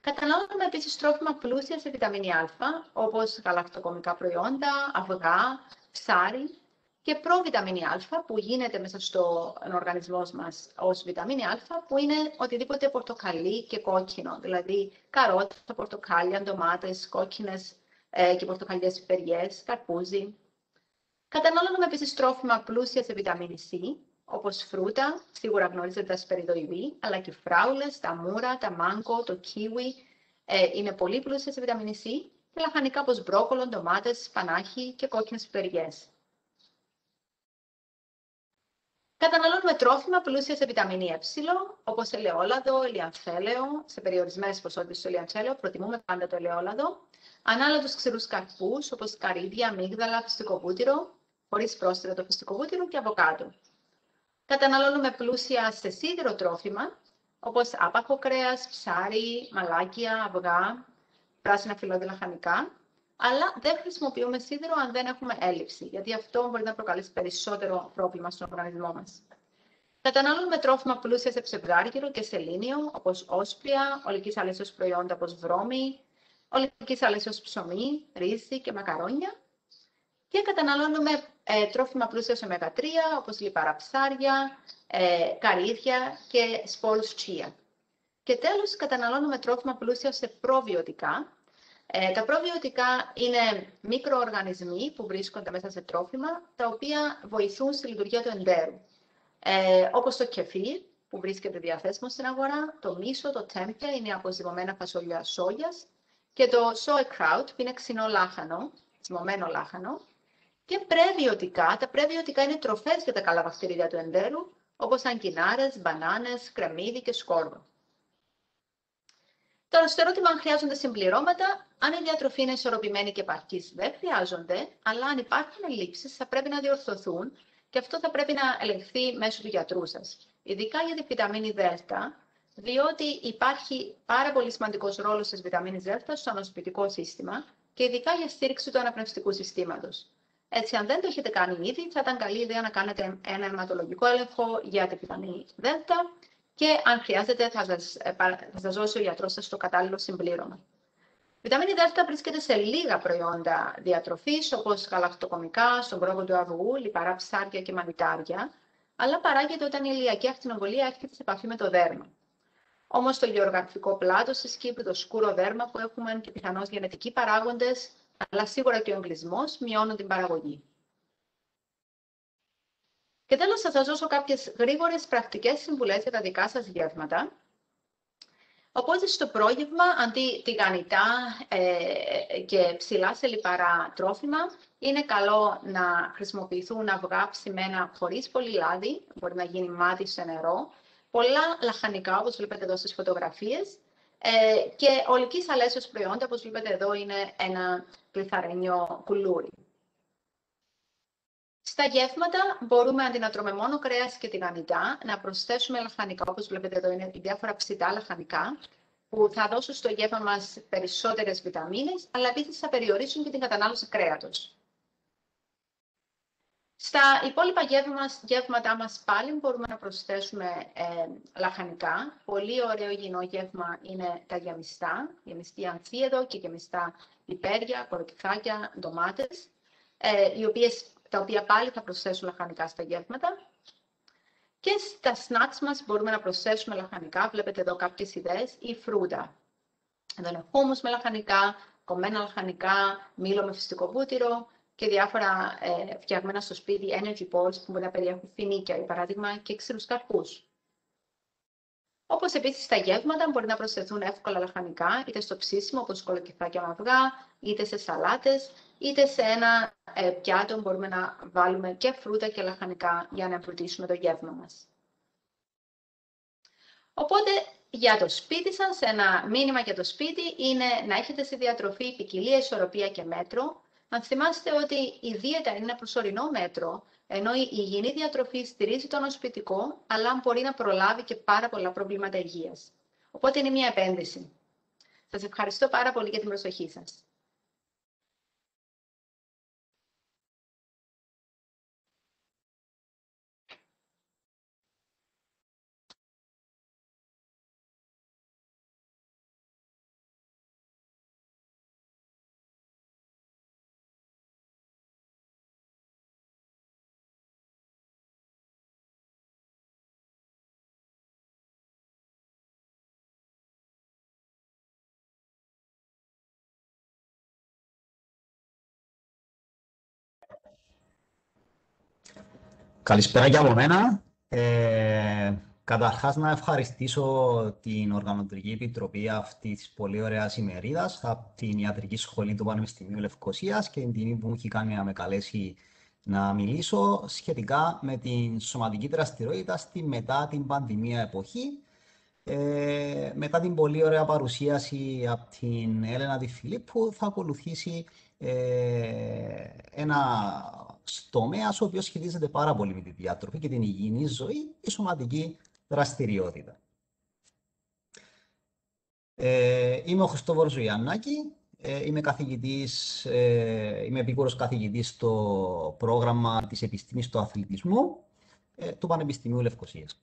Καταναλώνουμε επίσης τρόφιμα πλούσια σε βιταμίνη Α, όπως γαλακτοκομικά προϊόντα, αυγά, ψάρι και προβιταμίνη Α, που γίνεται μέσα στο οργανισμός μας ως βιταμίνη Α, που είναι οτιδήποτε πορτοκαλί και κόκκινο, δηλαδή καρότα, πορτοκάλια, ντομάτες, κόκκινες ε, και πορτοκαλιές πιπεριέ, καρπούζι. Καταναλώνουμε επίσης τρόφιμα πλούσια σε βιταμίνη C, όπως φρούτα, σίγουρα γνωρίζετε τα σπεριδοειδή, αλλά και φράουλες, τα μούρα, τα μάγκο, το κίουι, ε, είναι πολύ πλούσια σε βιταμίνη C και λαχανικά όπως μπρόκολο, ντομάτες, σπανάχι και κόκκινες πιπεριές. Καταναλώνουμε τρόφιμα πλούσιας σε βιταμίνη Ε, όπως ελαιόλαδο, ελιανθέλαιο, σε περιορισμένες ποσότητες του ελιανθέλαιο, προτιμούμε πάντα το ελαιόλαδο, ανάλογου ξηρούς καρπούς, όπως καρύδια, αμύγδαλα, φυστικό βούτυρο, χωρίς πρόσθετο το φυστικό βούτυρο και αβοκάτο. Καταναλώνουμε πλούσια σε σίδηρο τρόφιμα, όπως άπαχο κρέας, ψάρι, μαλάκια, αυγά, πράσινα φυλλώδη λαχανικά, αλλά δεν χρησιμοποιούμε σίδηρο αν δεν έχουμε έλλειψη, γιατί αυτό μπορεί να προκαλέσει περισσότερο πρόβλημα στον οργανισμό μας. Καταναλώνουμε τρόφιμα πλούσια σε ψευδάργυρο και σελήνιο, όπως όσπρια, ολικής αλέσεως προϊόντα όπως βρώμη, ολικής αλέσεως ψωμί, ρύζι και μακαρόνια. Και καταναλώνουμε ε, τρόφιμα πλούσια σε ωμέγα 3, όπως λιπαρά ψάρια, ε, καρύδια και σπόρους τσία. Και τέλος, καταναλώνουμε τρόφιμα πλούσια σε προβιωτικά. Ε, τα προβιωτικά είναι μικροοργανισμοί που βρίσκονται μέσα σε τρόφιμα, τα οποία βοηθούν στη λειτουργία του εντέρου. Ε, όπως το κεφίρ, που βρίσκεται διαθέσιμο στην αγορά, το μίσο, το τέμπια, είναι αποζυμωμένα φασολιά σόγιας, και το sauerkraut, που είναι ξινό λάχανο, ζυμωμένο λάχανο, και πρεβιωτικά. Τα πρεβιωτικά είναι τροφές για τα καλά βακτηρίδια του εντέρου, όπως αγκινάρες, μπανάνες, κρεμμύδι και σκόρδο. Τώρα, στο ερώτημα αν χρειάζονται συμπληρώματα, αν η διατροφή είναι ισορροπημένη και επαρκής, δεν χρειάζονται, αλλά αν υπάρχουν ελλείψεις, θα πρέπει να διορθωθούν και αυτό θα πρέπει να ελεγχθεί μέσω του γιατρού σας. Ειδικά για τη βιταμίνη Δ, διότι υπάρχει πάρα πολύ σημαντικός ρόλος της βιταμίνης Δ στο ανοσοποιητικό σύστημα και ειδικά για στήριξη του αναπνευστικού συστήματος. Έτσι, αν δεν το έχετε κάνει ήδη, θα ήταν καλή ιδέα να κάνετε ένα αιματολογικό έλεγχο για την βιταμίνη Δ και αν χρειάζεται θα σας, ε, θα σας δώσει ο γιατρός σας το κατάλληλο συμπλήρωμα. Η βιταμίνη Δ βρίσκεται σε λίγα προϊόντα διατροφής, όπως γαλακτοκομικά, στον πρόβο του αυγού, λιπαρά ψάρια και μανιτάρια, αλλά παράγεται όταν η ηλιακή ακτινοβολία έρχεται σε επαφή με το δέρμα. Όμως το γεωγραφικό πλάτο τη Κύπρου, το σκούρο δέρμα που έχουμε και πιθανώς γενετικοί παράγοντες, αλλά σίγουρα και ο εγκλισμός μειώνουν την παραγωγή. Και τέλος θα σας δώσω κάποιες γρήγορες πρακτικές συμβουλές για τα δικά σας γεύματα. Οπότε στο πρόγευμα, αντί τηγανιτά ε, και ψηλά σε λιπαρά τρόφιμα, είναι καλό να χρησιμοποιηθούν αυγά ψημένα χωρίς πολύ λάδι, μπορεί να γίνει μάτι σε νερό, πολλά λαχανικά, όπως βλέπετε εδώ στις φωτογραφίες, ε, και ολικής αλέσεως προϊόντα, όπως βλέπετε εδώ είναι ένα πληθαρένιο κουλούρι. Στα γεύματα μπορούμε αντί να τρώμε μόνο κρέας και τηγανιτά, να προσθέσουμε λαχανικά, όπως βλέπετε εδώ είναι διάφορα ψητά λαχανικά, που θα δώσουν στο γεύμα μας περισσότερες βιταμίνες, αλλά επίσης θα περιορίσουν και την κατανάλωση κρέατος. Στα υπόλοιπα γεύματά μας πάλι μπορούμε να προσθέσουμε ε, λαχανικά. Πολύ ωραίο υγιεινό γεύμα είναι τα γεμιστά, γεμιστή ανθίεδο και γεμιστά πιπέρια, κοροκυθάκια, ντομάτες, ε, οι οποίες τα οποία πάλι θα προσθέσουν λαχανικά στα γεύματα. Και στα snacks μας μπορούμε να προσθέσουμε λαχανικά, βλέπετε εδώ κάποιες ιδέες, ή φρούτα. Εδώ είναι χούμους με λαχανικά, κομμένα λαχανικά, μήλο με φυστικό βούτυρο και διάφορα ε, φτιαγμένα στο σπίτι energy balls που μπορεί να περιέχουν φινίκια, για παράδειγμα, και ξηρούς καρπούς. Όπως επίσης στα γεύματα μπορεί να προσθεθούν εύκολα λαχανικά, είτε στο ψήσιμο, όπω κολοκυθάκια με αυγά, είτε σε σαλάτες, είτε σε ένα ε, πιάτο μπορούμε να βάλουμε και φρούτα και λαχανικά για να εμπλουτίσουμε το γεύμα μας. Οπότε, για το σπίτι σας, ένα μήνυμα για το σπίτι είναι να έχετε στη διατροφή ποικιλία, ισορροπία και μέτρο. Να θυμάστε ότι η δίαιτα είναι ένα προσωρινό μέτρο ενώ η υγιεινή διατροφή στηρίζει το νοσπιτικό, αλλά μπορεί να προλάβει και πάρα πολλά προβλήματα υγείας. Οπότε είναι μια επένδυση. Σας ευχαριστώ πάρα πολύ για την προσοχή σας. Καλησπέρα και από μένα. Ε, καταρχάς να ευχαριστήσω την Οργανωτική Επιτροπή αυτής της πολύ ωραία ημερίδας από την Ιατρική Σχολή του Πανεπιστημίου Λευκοσίας και την τιμή που μου έχει κάνει να με καλέσει να μιλήσω σχετικά με την σωματική δραστηριότητα στη μετά την πανδημία εποχή. Ε, μετά την πολύ ωραία παρουσίαση από την Έλενα Τη Φιλίππου θα ακολουθήσει ε, ένα τομέα ο οποίος σχετίζεται πάρα πολύ με τη διατροφή και την υγιεινή ζωή, η σωματική δραστηριότητα. Ε, είμαι ο Χριστόφορος Ζουιαννάκη, ε, είμαι, καθηγητής, ε, είμαι επίκουρος καθηγητής στο πρόγραμμα της επιστήμης του αθλητισμού ε, του Πανεπιστημίου Λευκοσίας.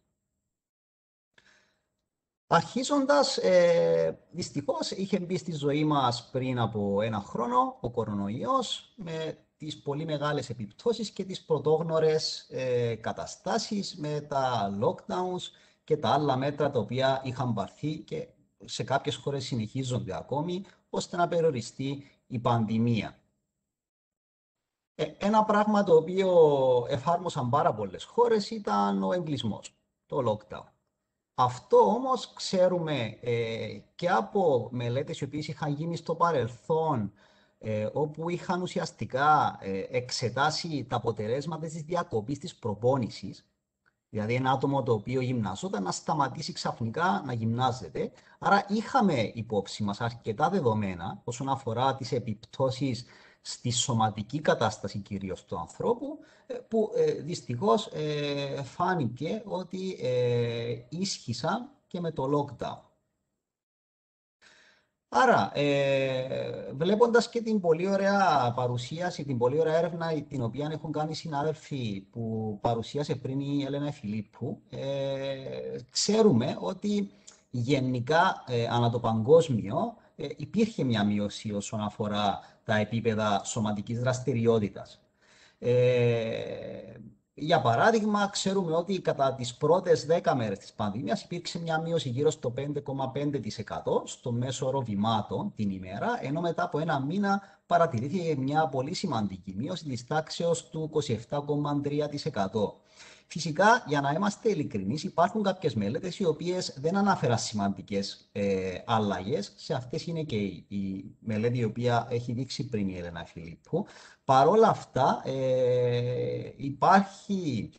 Αρχίζοντας, ε, δυστυχώς είχε μπει στη ζωή μας πριν από ένα χρόνο ο κορονοϊός με τις πολύ μεγάλες επιπτώσεις και τις πρωτόγνωρες ε, καταστάσεις με τα lockdowns και τα άλλα μέτρα τα οποία είχαν πάρθει και σε κάποιες χώρες συνεχίζονται ακόμη, ώστε να περιοριστεί η πανδημία. Ε, ένα πράγμα το οποίο εφάρμοσαν πάρα πολλές χώρες ήταν ο εγκλισμός, το lockdown. Αυτό όμως ξέρουμε ε, και από μελέτες οι οποίες είχαν γίνει στο παρελθόν ε, όπου είχαν ουσιαστικά ε, εξετάσει τα αποτελέσματα της διακοπής της προπόνησης, δηλαδή ένα άτομο το οποίο γυμναζόταν να σταματήσει ξαφνικά να γυμνάζεται. Άρα είχαμε υπόψη μας αρκετά δεδομένα όσον αφορά τις επιπτώσεις στη σωματική κατάσταση κυρίως του ανθρώπου, ε, που ε, δυστυχώς ε, φάνηκε ότι ίσχυσαν και με το lockdown. Άρα, ε, βλέποντας και την πολύ ωραία παρουσίαση, την πολύ ωραία έρευνα την οποία έχουν κάνει οι συνάδελφοι που παρουσίασε πριν η Έλενα Φιλίππου, ε, ξέρουμε ότι γενικά ε, ανά το παγκόσμιο ε, υπήρχε μια μείωση όσον αφορά τα επίπεδα σωματικής δραστηριότητας. Ε, για παράδειγμα, ξέρουμε ότι κατά τις πρώτες 10 μέρες της πανδημίας υπήρξε μια μείωση γύρω στο 5,5% στο μέσο όρο βημάτων την ημέρα, ενώ μετά από ένα μήνα παρατηρήθηκε μια πολύ σημαντική μείωση της τάξεως του 27,3%. Φυσικά, για να είμαστε ειλικρινείς, υπάρχουν κάποιες μελέτες οι οποίες δεν αναφέραν σημαντικές ε, αλλαγές. Σε αυτές είναι και η, η, μελέτη η οποία έχει δείξει πριν η Έλενα Φιλίππου. Παρ' όλα αυτά, ε, υπάρχει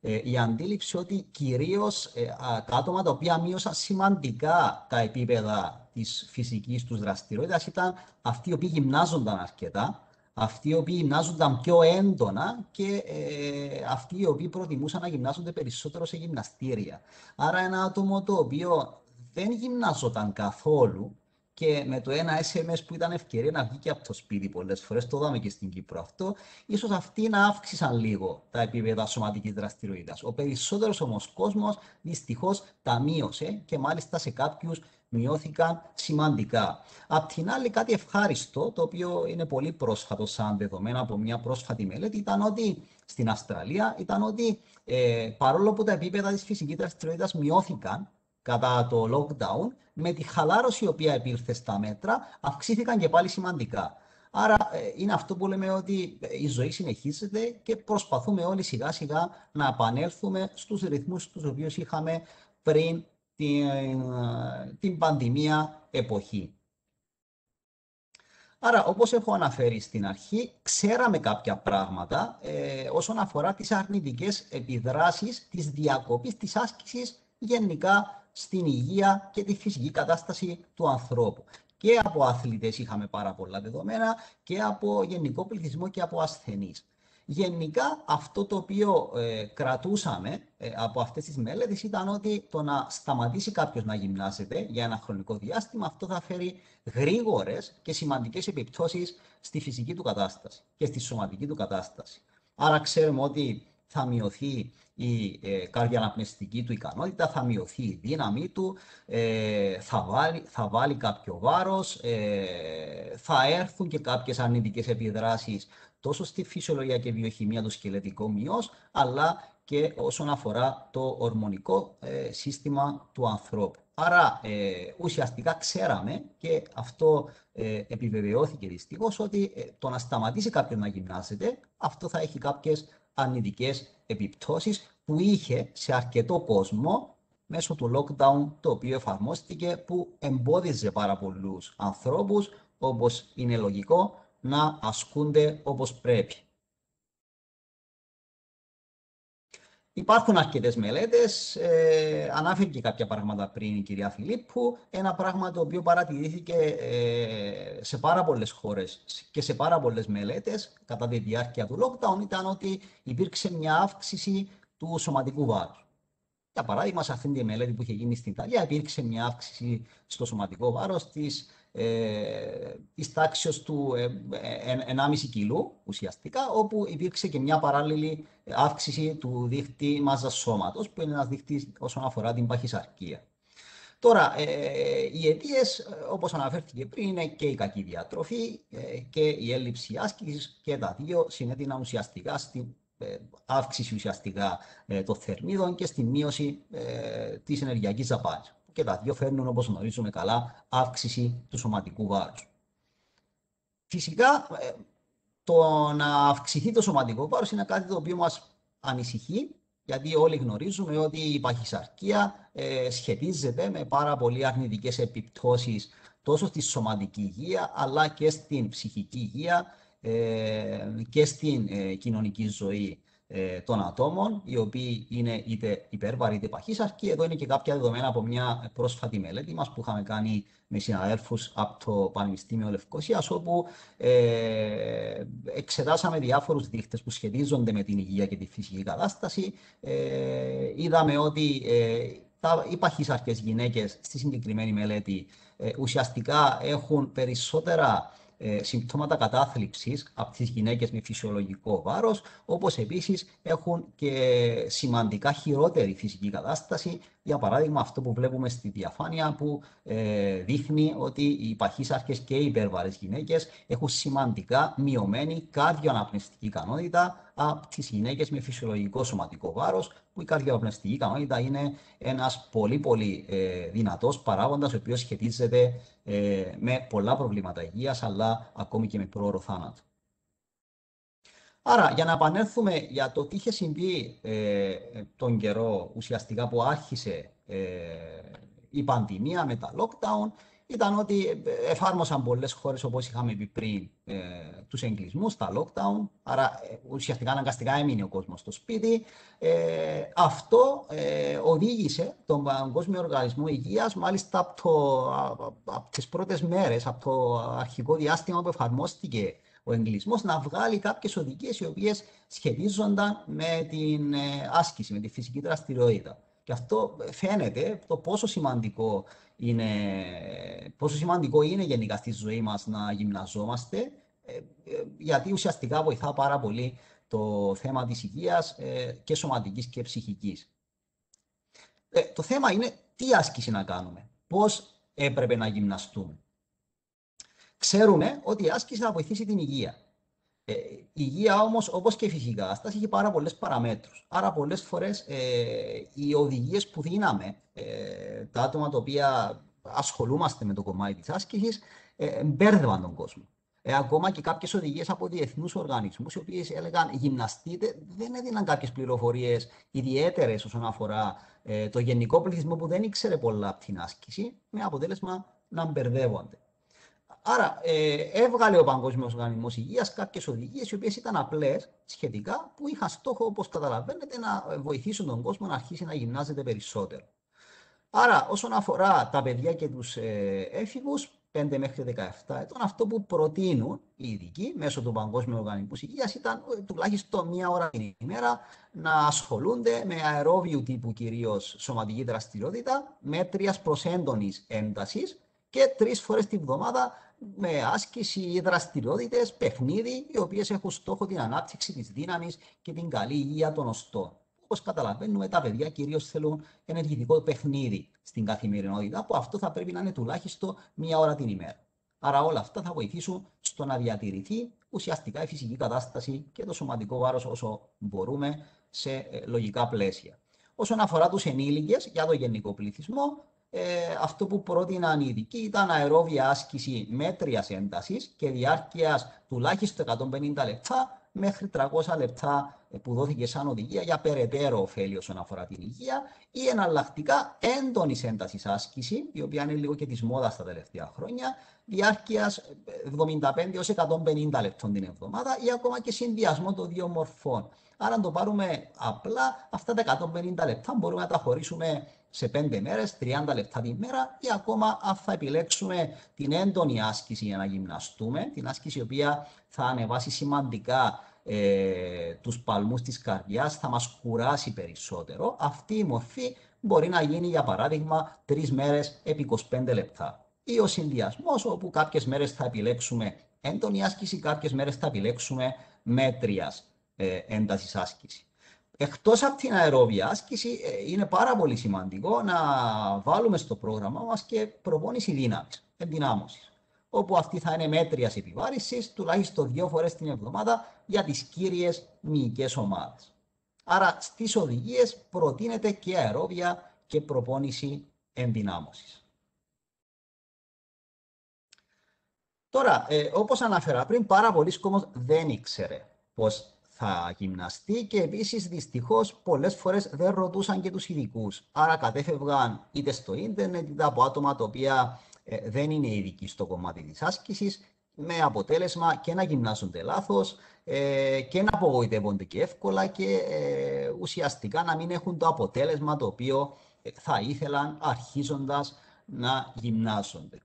ε, η αντίληψη ότι κυρίως ε, τα άτομα τα οποία μείωσαν σημαντικά τα επίπεδα της φυσικής τους δραστηριότητας ήταν αυτοί οι οποίοι γυμνάζονταν αρκετά αυτοί οι οποίοι γυμνάζονταν πιο έντονα και ε, αυτοί οι οποίοι προτιμούσαν να γυμνάζονται περισσότερο σε γυμναστήρια. Άρα ένα άτομο το οποίο δεν γυμνάζονταν καθόλου και με το ένα SMS που ήταν ευκαιρία να βγει και από το σπίτι πολλές φορές, το είδαμε και στην Κύπρο αυτό, ίσως αυτοί να αύξησαν λίγο τα επίπεδα σωματικής δραστηριότητας. Ο περισσότερος όμως κόσμος δυστυχώς τα μείωσε και μάλιστα σε κάποιους μειώθηκαν σημαντικά. Απ' την άλλη, κάτι ευχάριστο, το οποίο είναι πολύ πρόσφατο σαν δεδομένα από μια πρόσφατη μελέτη, ήταν ότι στην Αυστραλία ήταν ότι ε, παρόλο που τα επίπεδα της φυσικής δραστηριότητας μειώθηκαν κατά το lockdown, με τη χαλάρωση η οποία επήλθε στα μέτρα, αυξήθηκαν και πάλι σημαντικά. Άρα ε, είναι αυτό που λέμε ότι η ζωή συνεχίζεται και προσπαθούμε όλοι σιγά σιγά να επανέλθουμε στους ρυθμούς τους οποίους είχαμε πριν την, την πανδημία εποχή. Άρα, όπως έχω αναφέρει στην αρχή, ξέραμε κάποια πράγματα ε, όσον αφορά τις αρνητικές επιδράσεις της διακοπής της άσκησης γενικά στην υγεία και τη φυσική κατάσταση του ανθρώπου. Και από αθλητές είχαμε πάρα πολλά δεδομένα και από γενικό πληθυσμό και από ασθενείς. Γενικά αυτό το οποίο ε, κρατούσαμε ε, από αυτές τις μελέτες ήταν ότι το να σταματήσει κάποιος να γυμνάζεται για ένα χρονικό διάστημα αυτό θα φέρει γρήγορες και σημαντικές επιπτώσεις στη φυσική του κατάσταση και στη σωματική του κατάσταση. Άρα ξέρουμε ότι θα μειωθεί η ε, καρδιαναπνευστική του ικανότητα, θα μειωθεί η δύναμή του, ε, θα, βάλει, θα βάλει κάποιο βάρος, ε, θα έρθουν και κάποιες αρνητικές επιδράσεις τόσο στη φυσιολογία και βιοχημία του σκελετικού μειός, αλλά και όσον αφορά το ορμονικό ε, σύστημα του ανθρώπου. Άρα ε, ουσιαστικά ξέραμε και αυτό ε, επιβεβαιώθηκε δυστυχώς ότι το να σταματήσει κάποιος να γυμνάζεται, αυτό θα έχει κάποιες αρνητικές επιπτώσεις που είχε σε αρκετό κόσμο μέσω του lockdown το οποίο εφαρμόστηκε που εμπόδιζε πάρα πολλούς ανθρώπους όπως είναι λογικό να ασκούνται όπως πρέπει. Υπάρχουν αρκετές μελέτες, ε, ανάφερε και κάποια πράγματα πριν η κυρία Φιλίππου, ένα πράγμα το οποίο παρατηρήθηκε ε, σε πάρα πολλές χώρες και σε πάρα πολλές μελέτες κατά τη διάρκεια του lockdown ήταν ότι υπήρξε μια αύξηση του σωματικού βάρους. Για παράδειγμα, σε αυτήν τη μελέτη που είχε γίνει στην Ιταλία, υπήρξε μια αύξηση στο σωματικό βάρος της ε, της τάξης του 1,5 ε, κιλού ουσιαστικά, όπου υπήρξε και μια παράλληλη αύξηση του δίχτυ μάζας σώματος, που είναι ένας δίχτυς όσον αφορά την παχυσαρκία. Τώρα, ε, οι αιτίες, όπως αναφέρθηκε πριν, είναι και η κακή διατροφή και η έλλειψη άσκησης και τα δύο συνέδυναν ουσιαστικά στην αύξηση ουσιαστικά των θερμίδων και στη μείωση της ενεργειακής δαπάνης και τα δύο φέρνουν, όπως γνωρίζουμε καλά, αύξηση του σωματικού βάρους. Φυσικά, ε, το να αυξηθεί το σωματικό βάρος είναι κάτι το οποίο μας ανησυχεί, γιατί όλοι γνωρίζουμε ότι η παχυσαρκία ε, σχετίζεται με πάρα πολύ αρνητικές επιπτώσεις τόσο στη σωματική υγεία, αλλά και στην ψυχική υγεία ε, και στην κοινωνική ζωή ε, των ατόμων, οι οποίοι είναι είτε υπέρβαροι είτε παχύσαρκοι. Εδώ είναι και κάποια δεδομένα από μια πρόσφατη μελέτη μας που είχαμε κάνει με συναδέλφους από το Πανεπιστήμιο Λευκοσίας, όπου ε, εξετάσαμε διάφορους δείχτες που σχετίζονται με την υγεία και τη φυσική κατάσταση. Ε, είδαμε ότι ε, τα, οι παχύσαρκες γυναίκες στη συγκεκριμένη μελέτη ε, ουσιαστικά έχουν περισσότερα ε, συμπτώματα κατάθλιψης από τις γυναίκες με φυσιολογικό βάρος, όπως επίσης έχουν και σημαντικά χειρότερη φυσική κατάσταση, για παράδειγμα αυτό που βλέπουμε στη διαφάνεια που ε, δείχνει ότι οι παχύσαρκες και οι υπέρβαρες γυναίκες έχουν σημαντικά μειωμένη καρδιοαναπνευστική ικανότητα από τις γυναίκες με φυσιολογικό σωματικό βάρος, που η καρδιοπνευστική ικανότητα είναι ένας πολύ πολύ ε, δυνατός παράγοντας, ο οποίος σχετίζεται ε, με πολλά προβλήματα υγείας, αλλά ακόμη και με πρόωρο θάνατο. Άρα, για να επανέλθουμε για το τι είχε συμβεί ε, τον καιρό ουσιαστικά που άρχισε ε, η πανδημία με τα lockdown, ήταν ότι εφάρμοσαν πολλές χώρες, όπως είχαμε πει πριν, ε, τους εγκλισμούς, τα lockdown, άρα ε, ουσιαστικά αναγκαστικά έμεινε ο κόσμος στο σπίτι. Ε, αυτό ε, οδήγησε τον Παγκόσμιο Οργανισμό Υγείας, μάλιστα από, το, από τις πρώτες μέρες, από το αρχικό διάστημα που εφαρμόστηκε ο εγκλισμός, να βγάλει κάποιες οδηγίες οι οποίες σχετίζονταν με την ε, άσκηση, με τη φυσική δραστηριότητα. Και αυτό φαίνεται το πόσο σημαντικό είναι, πόσο σημαντικό είναι γενικά στη ζωή μας να γυμναζόμαστε, ε, ε, γιατί ουσιαστικά βοηθά πάρα πολύ το θέμα της υγείας ε, και σωματικής και ψυχικής. Το θέμα είναι τι άσκηση να κάνουμε, πώς έπρεπε να γυμναστούμε. Ξέρουμε ότι η άσκηση θα βοηθήσει την υγεία. Ε, η υγεία όμως, όπως και η φυσική κατάσταση, έχει πάρα πολλές παραμέτρους. Άρα πολλές φορές ε, οι οδηγίες που δίναμε, ε, τα άτομα τα οποία ασχολούμαστε με το κομμάτι της άσκησης, ε, μπέρδευαν τον κόσμο. Ε, ακόμα και κάποιες οδηγίες από διεθνούς οργανισμούς, οι οποίες έλεγαν γυμναστείτε, δεν έδιναν κάποιες πληροφορίες ιδιαίτερες όσον αφορά ε, το γενικό πληθυσμό που δεν ήξερε πολλά από την άσκηση, με αποτέλεσμα να μπερδεύονται. Άρα, ε, έβγαλε ο Παγκόσμιος Οργανισμός Υγείας κάποιες οδηγίες, οι οποίες ήταν απλές σχετικά, που είχαν στόχο, όπως καταλαβαίνετε, να βοηθήσουν τον κόσμο να αρχίσει να γυμνάζεται περισσότερο. Άρα, όσον αφορά τα παιδιά και τους ε, έφηβους, 5 μέχρι 17 ετών, αυτό που προτείνουν οι ειδικοί μέσω του Παγκόσμιου Οργανισμού Υγείας ήταν ε, τουλάχιστον μία ώρα την ημέρα να ασχολούνται με αερόβιου τύπου κυρίως σωματική δραστηριότητα, μέτριας προς έντονης έντασης και τρεις φορές τη βδομάδα με άσκηση ή δραστηριότητες, παιχνίδι, οι οποίες έχουν στόχο την ανάπτυξη της δύναμης και την καλή υγεία των οστών. Όπως καταλαβαίνουμε, τα παιδιά κυρίως θέλουν ενεργητικό παιχνίδι στην καθημερινότητα, που αυτό θα πρέπει να είναι τουλάχιστον μία ώρα την ημέρα. Άρα όλα αυτά θα βοηθήσουν στο να διατηρηθεί ουσιαστικά η φυσική κατάσταση και το σωματικό βάρος όσο μπορούμε σε ε, λογικά πλαίσια. Όσον αφορά τους ενήλικες, για το γενικό πληθυσμό, ε, αυτό που πρότειναν οι ειδικοί ήταν αερόβια άσκηση μέτρια έντασης και διάρκειας τουλάχιστον 150 λεπτά μέχρι 300 λεπτά που δόθηκε σαν οδηγία για περαιτέρω ωφέλη όσον αφορά την υγεία ή εναλλακτικά έντονη έντασης άσκηση, η οποία είναι λίγο και της μόδας τα τελευταία χρόνια, διάρκειας 75 έως 150 λεπτών την εβδομάδα ή ακόμα και συνδυασμό των δύο μορφών. Άρα, αν το πάρουμε απλά, αυτά τα 150 λεπτά μπορούμε να τα χωρίσουμε σε 5 μέρες, 30 λεπτά την μέρα, ή ακόμα αν θα επιλέξουμε την έντονη άσκηση για να γυμναστούμε, την άσκηση η οποία θα ανεβάσει σημαντικά ε, τους παλμούς της καρδιάς, θα μας κουράσει περισσότερο. Αυτή η μορφή μπορεί να γίνει, για παράδειγμα, 3 μέρες επί 25 λεπτά. Ή ο συνδυασμός, όπου κάποιες μέρες θα επιλέξουμε έντονη άσκηση, κάποιες μέρες θα επιλέξουμε μέτριας ε, έντασης άσκηση. Εκτός από την αερόβια άσκηση, ε, είναι πάρα πολύ σημαντικό να βάλουμε στο πρόγραμμα μας και προπόνηση δύναμης, ενδυνάμωσης όπου αυτή θα είναι μέτρια επιβάρησης τουλάχιστον δύο φορές την εβδομάδα για τις κύριες μυϊκές ομάδες. Άρα στις οδηγίες προτείνεται και αερόβια και προπόνηση ενδυνάμωσης. Τώρα, ε, όπως αναφέρα πριν, πάρα πολλοί κόσμος δεν ήξερε πώς θα γυμναστεί και επίσης δυστυχώς πολλές φορές δεν ρωτούσαν και τους ειδικούς. Άρα κατέφευγαν είτε στο ίντερνετ είτε από άτομα τα οποία ε, δεν είναι ειδικοί στο κομμάτι της άσκησης με αποτέλεσμα και να γυμνάζονται λάθος ε, και να απογοητεύονται και εύκολα και ε, ουσιαστικά να μην έχουν το αποτέλεσμα το οποίο θα ήθελαν αρχίζοντας να γυμνάζονται.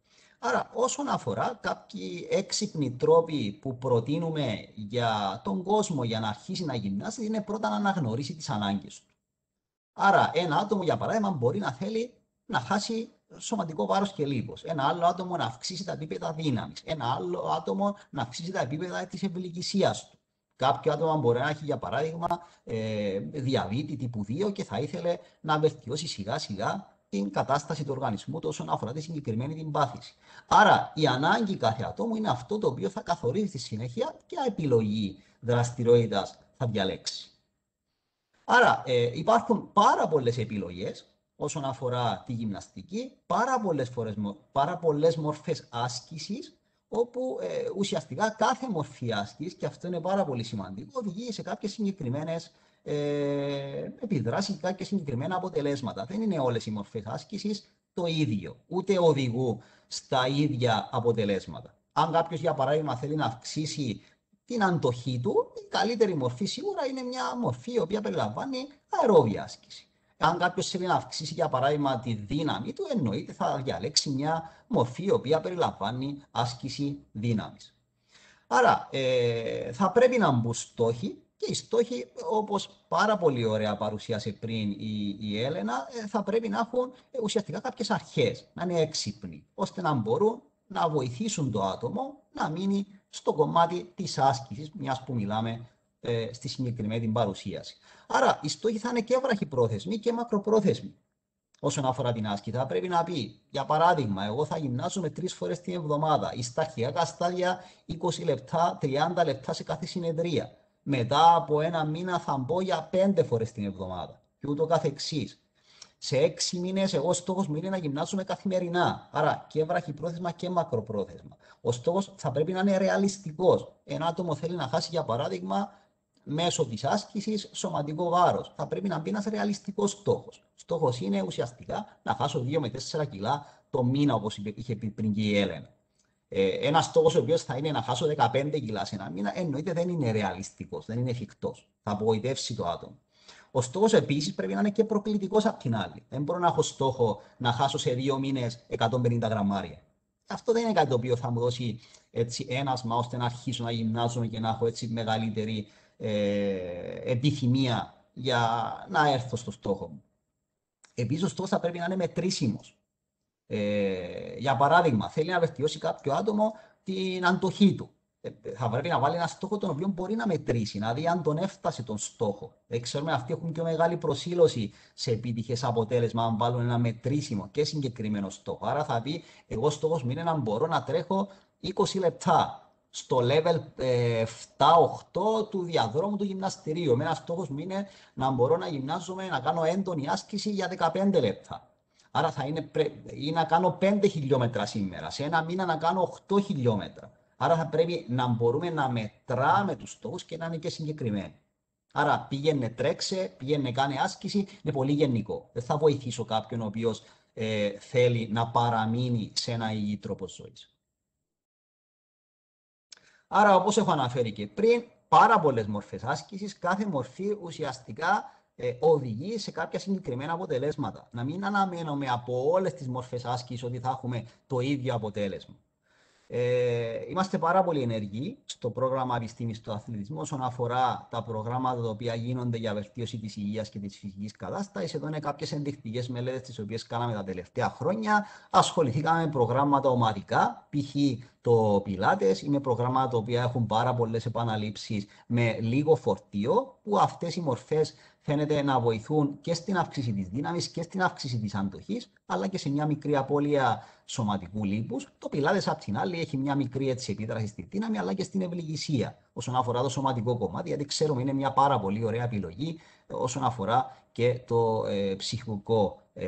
Άρα, όσον αφορά κάποιοι έξυπνοι τρόποι που προτείνουμε για τον κόσμο για να αρχίσει να γυμνάσει, είναι πρώτα να αναγνωρίσει τις ανάγκες του. Άρα, ένα άτομο, για παράδειγμα, μπορεί να θέλει να χάσει σωματικό βάρος και λίπος. Ένα άλλο άτομο να αυξήσει τα επίπεδα δύναμης. Ένα άλλο άτομο να αυξήσει τα επίπεδα της ευηλικησίας του. Κάποιο άτομο μπορεί να έχει, για παράδειγμα, ε, διαβήτη τύπου 2 και θα ήθελε να βελτιώσει σιγά σιγά την κατάσταση του οργανισμού του όσον αφορά τη συγκεκριμένη την πάθηση. Άρα, η ανάγκη κάθε ατόμου είναι αυτό το οποίο θα καθορίζει στη συνέχεια ποια επιλογή δραστηριότητας θα διαλέξει. Άρα, ε, υπάρχουν πάρα πολλές επιλογές όσον αφορά τη γυμναστική, πάρα πολλές, φορές, πάρα πολλές μορφές άσκησης, όπου ε, ουσιαστικά κάθε μορφή άσκησης, και αυτό είναι πάρα πολύ σημαντικό, οδηγεί σε κάποιες συγκεκριμένες ε, επιδράσεις και κάποια συγκεκριμένα αποτελέσματα. Δεν είναι όλες οι μορφές άσκησης το ίδιο, ούτε οδηγούν στα ίδια αποτελέσματα. Αν κάποιος, για παράδειγμα, θέλει να αυξήσει την αντοχή του, η καλύτερη μορφή σίγουρα είναι μια μορφή η οποία περιλαμβάνει αερόβια άσκηση. Αν κάποιος θέλει να αυξήσει, για παράδειγμα, τη δύναμη του, εννοείται θα διαλέξει μια μορφή η οποία περιλαμβάνει άσκηση δύναμης. Άρα, ε, θα πρέπει να μπουν στόχοι και οι στόχοι, όπως πάρα πολύ ωραία παρουσίασε πριν η, η Έλενα, ε, θα πρέπει να έχουν ε, ουσιαστικά κάποιες αρχές, να είναι έξυπνοι, ώστε να μπορούν να βοηθήσουν το άτομο να μείνει στο κομμάτι της άσκησης, μιας που μιλάμε ε, στη συγκεκριμένη παρουσίαση. Άρα, οι στόχοι θα είναι και βραχυπρόθεσμοι και μακροπρόθεσμοι. Όσον αφορά την άσκηση, θα πρέπει να πει, για παράδειγμα, εγώ θα γυμνάζομαι τρεις φορές την εβδομάδα ή στα αρχικά στάδια 20 λεπτά, 30 λεπτά σε κάθε συνεδρία. Μετά από ένα μήνα θα μπω για πέντε φορές την εβδομάδα και ούτω καθεξής. Σε έξι μήνες, εγώ στόχος μου είναι να γυμνάζομαι καθημερινά. Άρα και βραχυπρόθεσμα και μακροπρόθεσμα. Ο στόχος θα πρέπει να είναι ρεαλιστικός. Ένα άτομο θέλει να χάσει, για παράδειγμα, μέσω της άσκησης σωματικό βάρος. Θα πρέπει να μπει ένας ρεαλιστικός στόχος. Στόχος είναι ουσιαστικά να χάσω 2 με 4 κιλά το μήνα, όπως είχε πει πριν και η Έλενα. Ε, ένας στόχο ο οποίος θα είναι να χάσω 15 κιλά σε ένα μήνα, εννοείται δεν είναι ρεαλιστικός, δεν είναι εφικτός. Θα απογοητεύσει το άτομο. Ο στόχος επίσης πρέπει να είναι και προκλητικός απ' την άλλη. Δεν μπορώ να έχω στόχο να χάσω σε δύο μήνες 150 γραμμάρια. Αυτό δεν είναι κάτι το οποίο θα μου δώσει έτσι ένασμα ώστε να αρχίσω να γυμνάζομαι και να έχω έτσι μεγαλύτερη ε, επιθυμία για να έρθω στο στόχο μου. Επίσης, ο στόχος θα πρέπει να είναι μετρήσιμος. Ε, για παράδειγμα, θέλει να βελτιώσει κάποιο άτομο την αντοχή του. Ε, θα πρέπει να βάλει ένα στόχο τον οποίο μπορεί να μετρήσει, να δει αν τον έφτασε τον στόχο. Δεν ξέρουμε, αυτοί έχουν πιο μεγάλη προσήλωση σε επιτυχέ αποτέλεσμα, αν βάλουν ένα μετρήσιμο και συγκεκριμένο στόχο. Άρα θα πει, εγώ στόχος μου είναι να μπορώ να τρέχω 20 λεπτά στο level 7-8 ε, του διαδρόμου του γυμναστηρίου. Με ένα στόχος μου είναι να μπορώ να γυμνάζομαι, να κάνω έντονη άσκηση για 15 λεπτά. Άρα θα είναι πρέ... ή να κάνω 5 χιλιόμετρα σήμερα, σε ένα μήνα να κάνω 8 χιλιόμετρα. Άρα θα πρέπει να μπορούμε να μετράμε τους στόχους και να είναι και συγκεκριμένοι. Άρα πήγαινε τρέξε, πήγαινε κάνε άσκηση, είναι πολύ γενικό. Δεν θα βοηθήσω κάποιον ο οποίος ε, θέλει να παραμείνει σε ένα υγιή τρόπο ζωής. Άρα, όπως έχω αναφέρει και πριν, πάρα πολλές μορφές άσκησης, κάθε μορφή ουσιαστικά ε, οδηγεί σε κάποια συγκεκριμένα αποτελέσματα. Να μην αναμένουμε από όλες τις μορφές άσκησης ότι θα έχουμε το ίδιο αποτέλεσμα. Ε, είμαστε πάρα πολύ ενεργοί στο πρόγραμμα επιστήμης του αθλητισμού όσον αφορά τα προγράμματα τα οποία γίνονται για βελτίωση της υγείας και της φυσικής κατάστασης. Εδώ είναι κάποιες ενδεικτικές μελέτες τις οποίες κάναμε τα τελευταία χρόνια. Ασχοληθήκαμε με προγράμματα ομαδικά, π.χ. το πιλάτες ή με προγράμματα τα οποία έχουν πάρα πολλές επαναλήψεις με λίγο φορτίο, που αυτές οι μορφές φαίνεται να βοηθούν και στην αύξηση της δύναμης και στην αύξηση της αντοχής, αλλά και σε μια μικρή απώλεια σωματικού λίπους. Το πιλάτες απ' την άλλη έχει μια μικρή έτσι, επίδραση στη δύναμη, αλλά και στην ευληγησία όσον αφορά το σωματικό κομμάτι, γιατί ξέρουμε είναι μια πάρα πολύ ωραία επιλογή όσον αφορά και το ε, ψυχικό ε,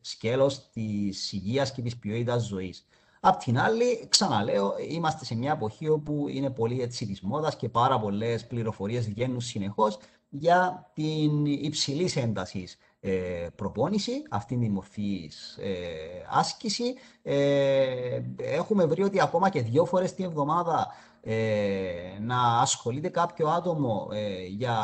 σκέλος της υγείας και της ποιότητας ζωής. Απ' την άλλη, ξαναλέω, είμαστε σε μια εποχή όπου είναι πολύ έτσι της μόδας και πάρα πολλές πληροφορίες βγαίνουν συνεχώς για την υψηλής έντασης ε, προπόνηση, αυτήν την μορφή ε, άσκηση. Ε, έχουμε βρει ότι ακόμα και δύο φορές την εβδομάδα ε, να ασχολείται κάποιο άτομο ε, για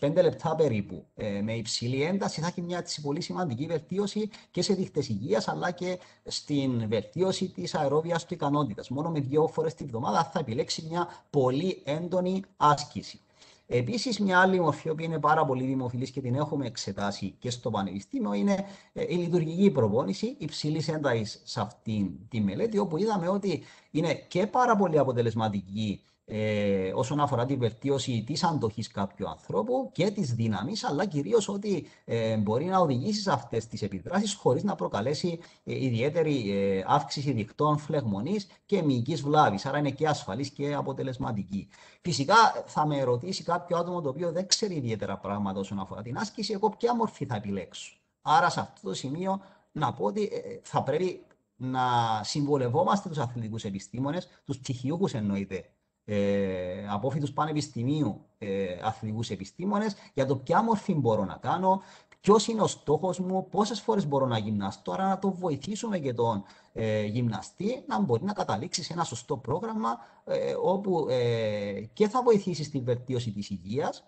25 λεπτά περίπου με υψηλή ένταση θα έχει μια έτσι, πολύ σημαντική βελτίωση και σε δείχτες υγείας αλλά και στην βελτίωση της αερόβιας του ικανότητας. Μόνο με δύο φορές την εβδομάδα θα επιλέξει μια πολύ έντονη άσκηση. Επίσης, μια άλλη μορφή που είναι πάρα πολύ δημοφιλής και την έχουμε εξετάσει και στο Πανεπιστήμιο είναι ε, η λειτουργική προπόνηση υψηλής έντασης σε αυτήν τη μελέτη, όπου είδαμε ότι είναι και πάρα πολύ αποτελεσματική ε, όσον αφορά τη βελτίωση της αντοχής κάποιου ανθρώπου και της δύναμης, αλλά κυρίως ότι ε, μπορεί να οδηγήσει σε αυτές τις επιδράσεις χωρίς να προκαλέσει ε, ιδιαίτερη ε, αύξηση δικτών φλεγμονής και μυϊκής βλάβης, άρα είναι και ασφαλής και αποτελεσματική. Φυσικά θα με ρωτήσει κάποιο άτομο το οποίο δεν ξέρει ιδιαίτερα πράγματα όσον αφορά την άσκηση, εγώ ποια μορφή θα επιλέξω. Άρα σε αυτό το σημείο να πω ότι θα πρέπει να συμβολευόμαστε τους αθλητικούς επιστήμονες, τους ψυχιούχους εννοείται, ε, απόφοιτους πανεπιστημίου ε, αθλητικούς επιστήμονες για το ποια μορφή μπορώ να κάνω, ποιος είναι ο στόχος μου, πόσες φορές μπορώ να γυμναστώ, άρα να το βοηθήσουμε και τον ε, γυμναστή να μπορεί να καταλήξει σε ένα σωστό πρόγραμμα ε, όπου ε, και θα βοηθήσει στη βελτίωση της υγείας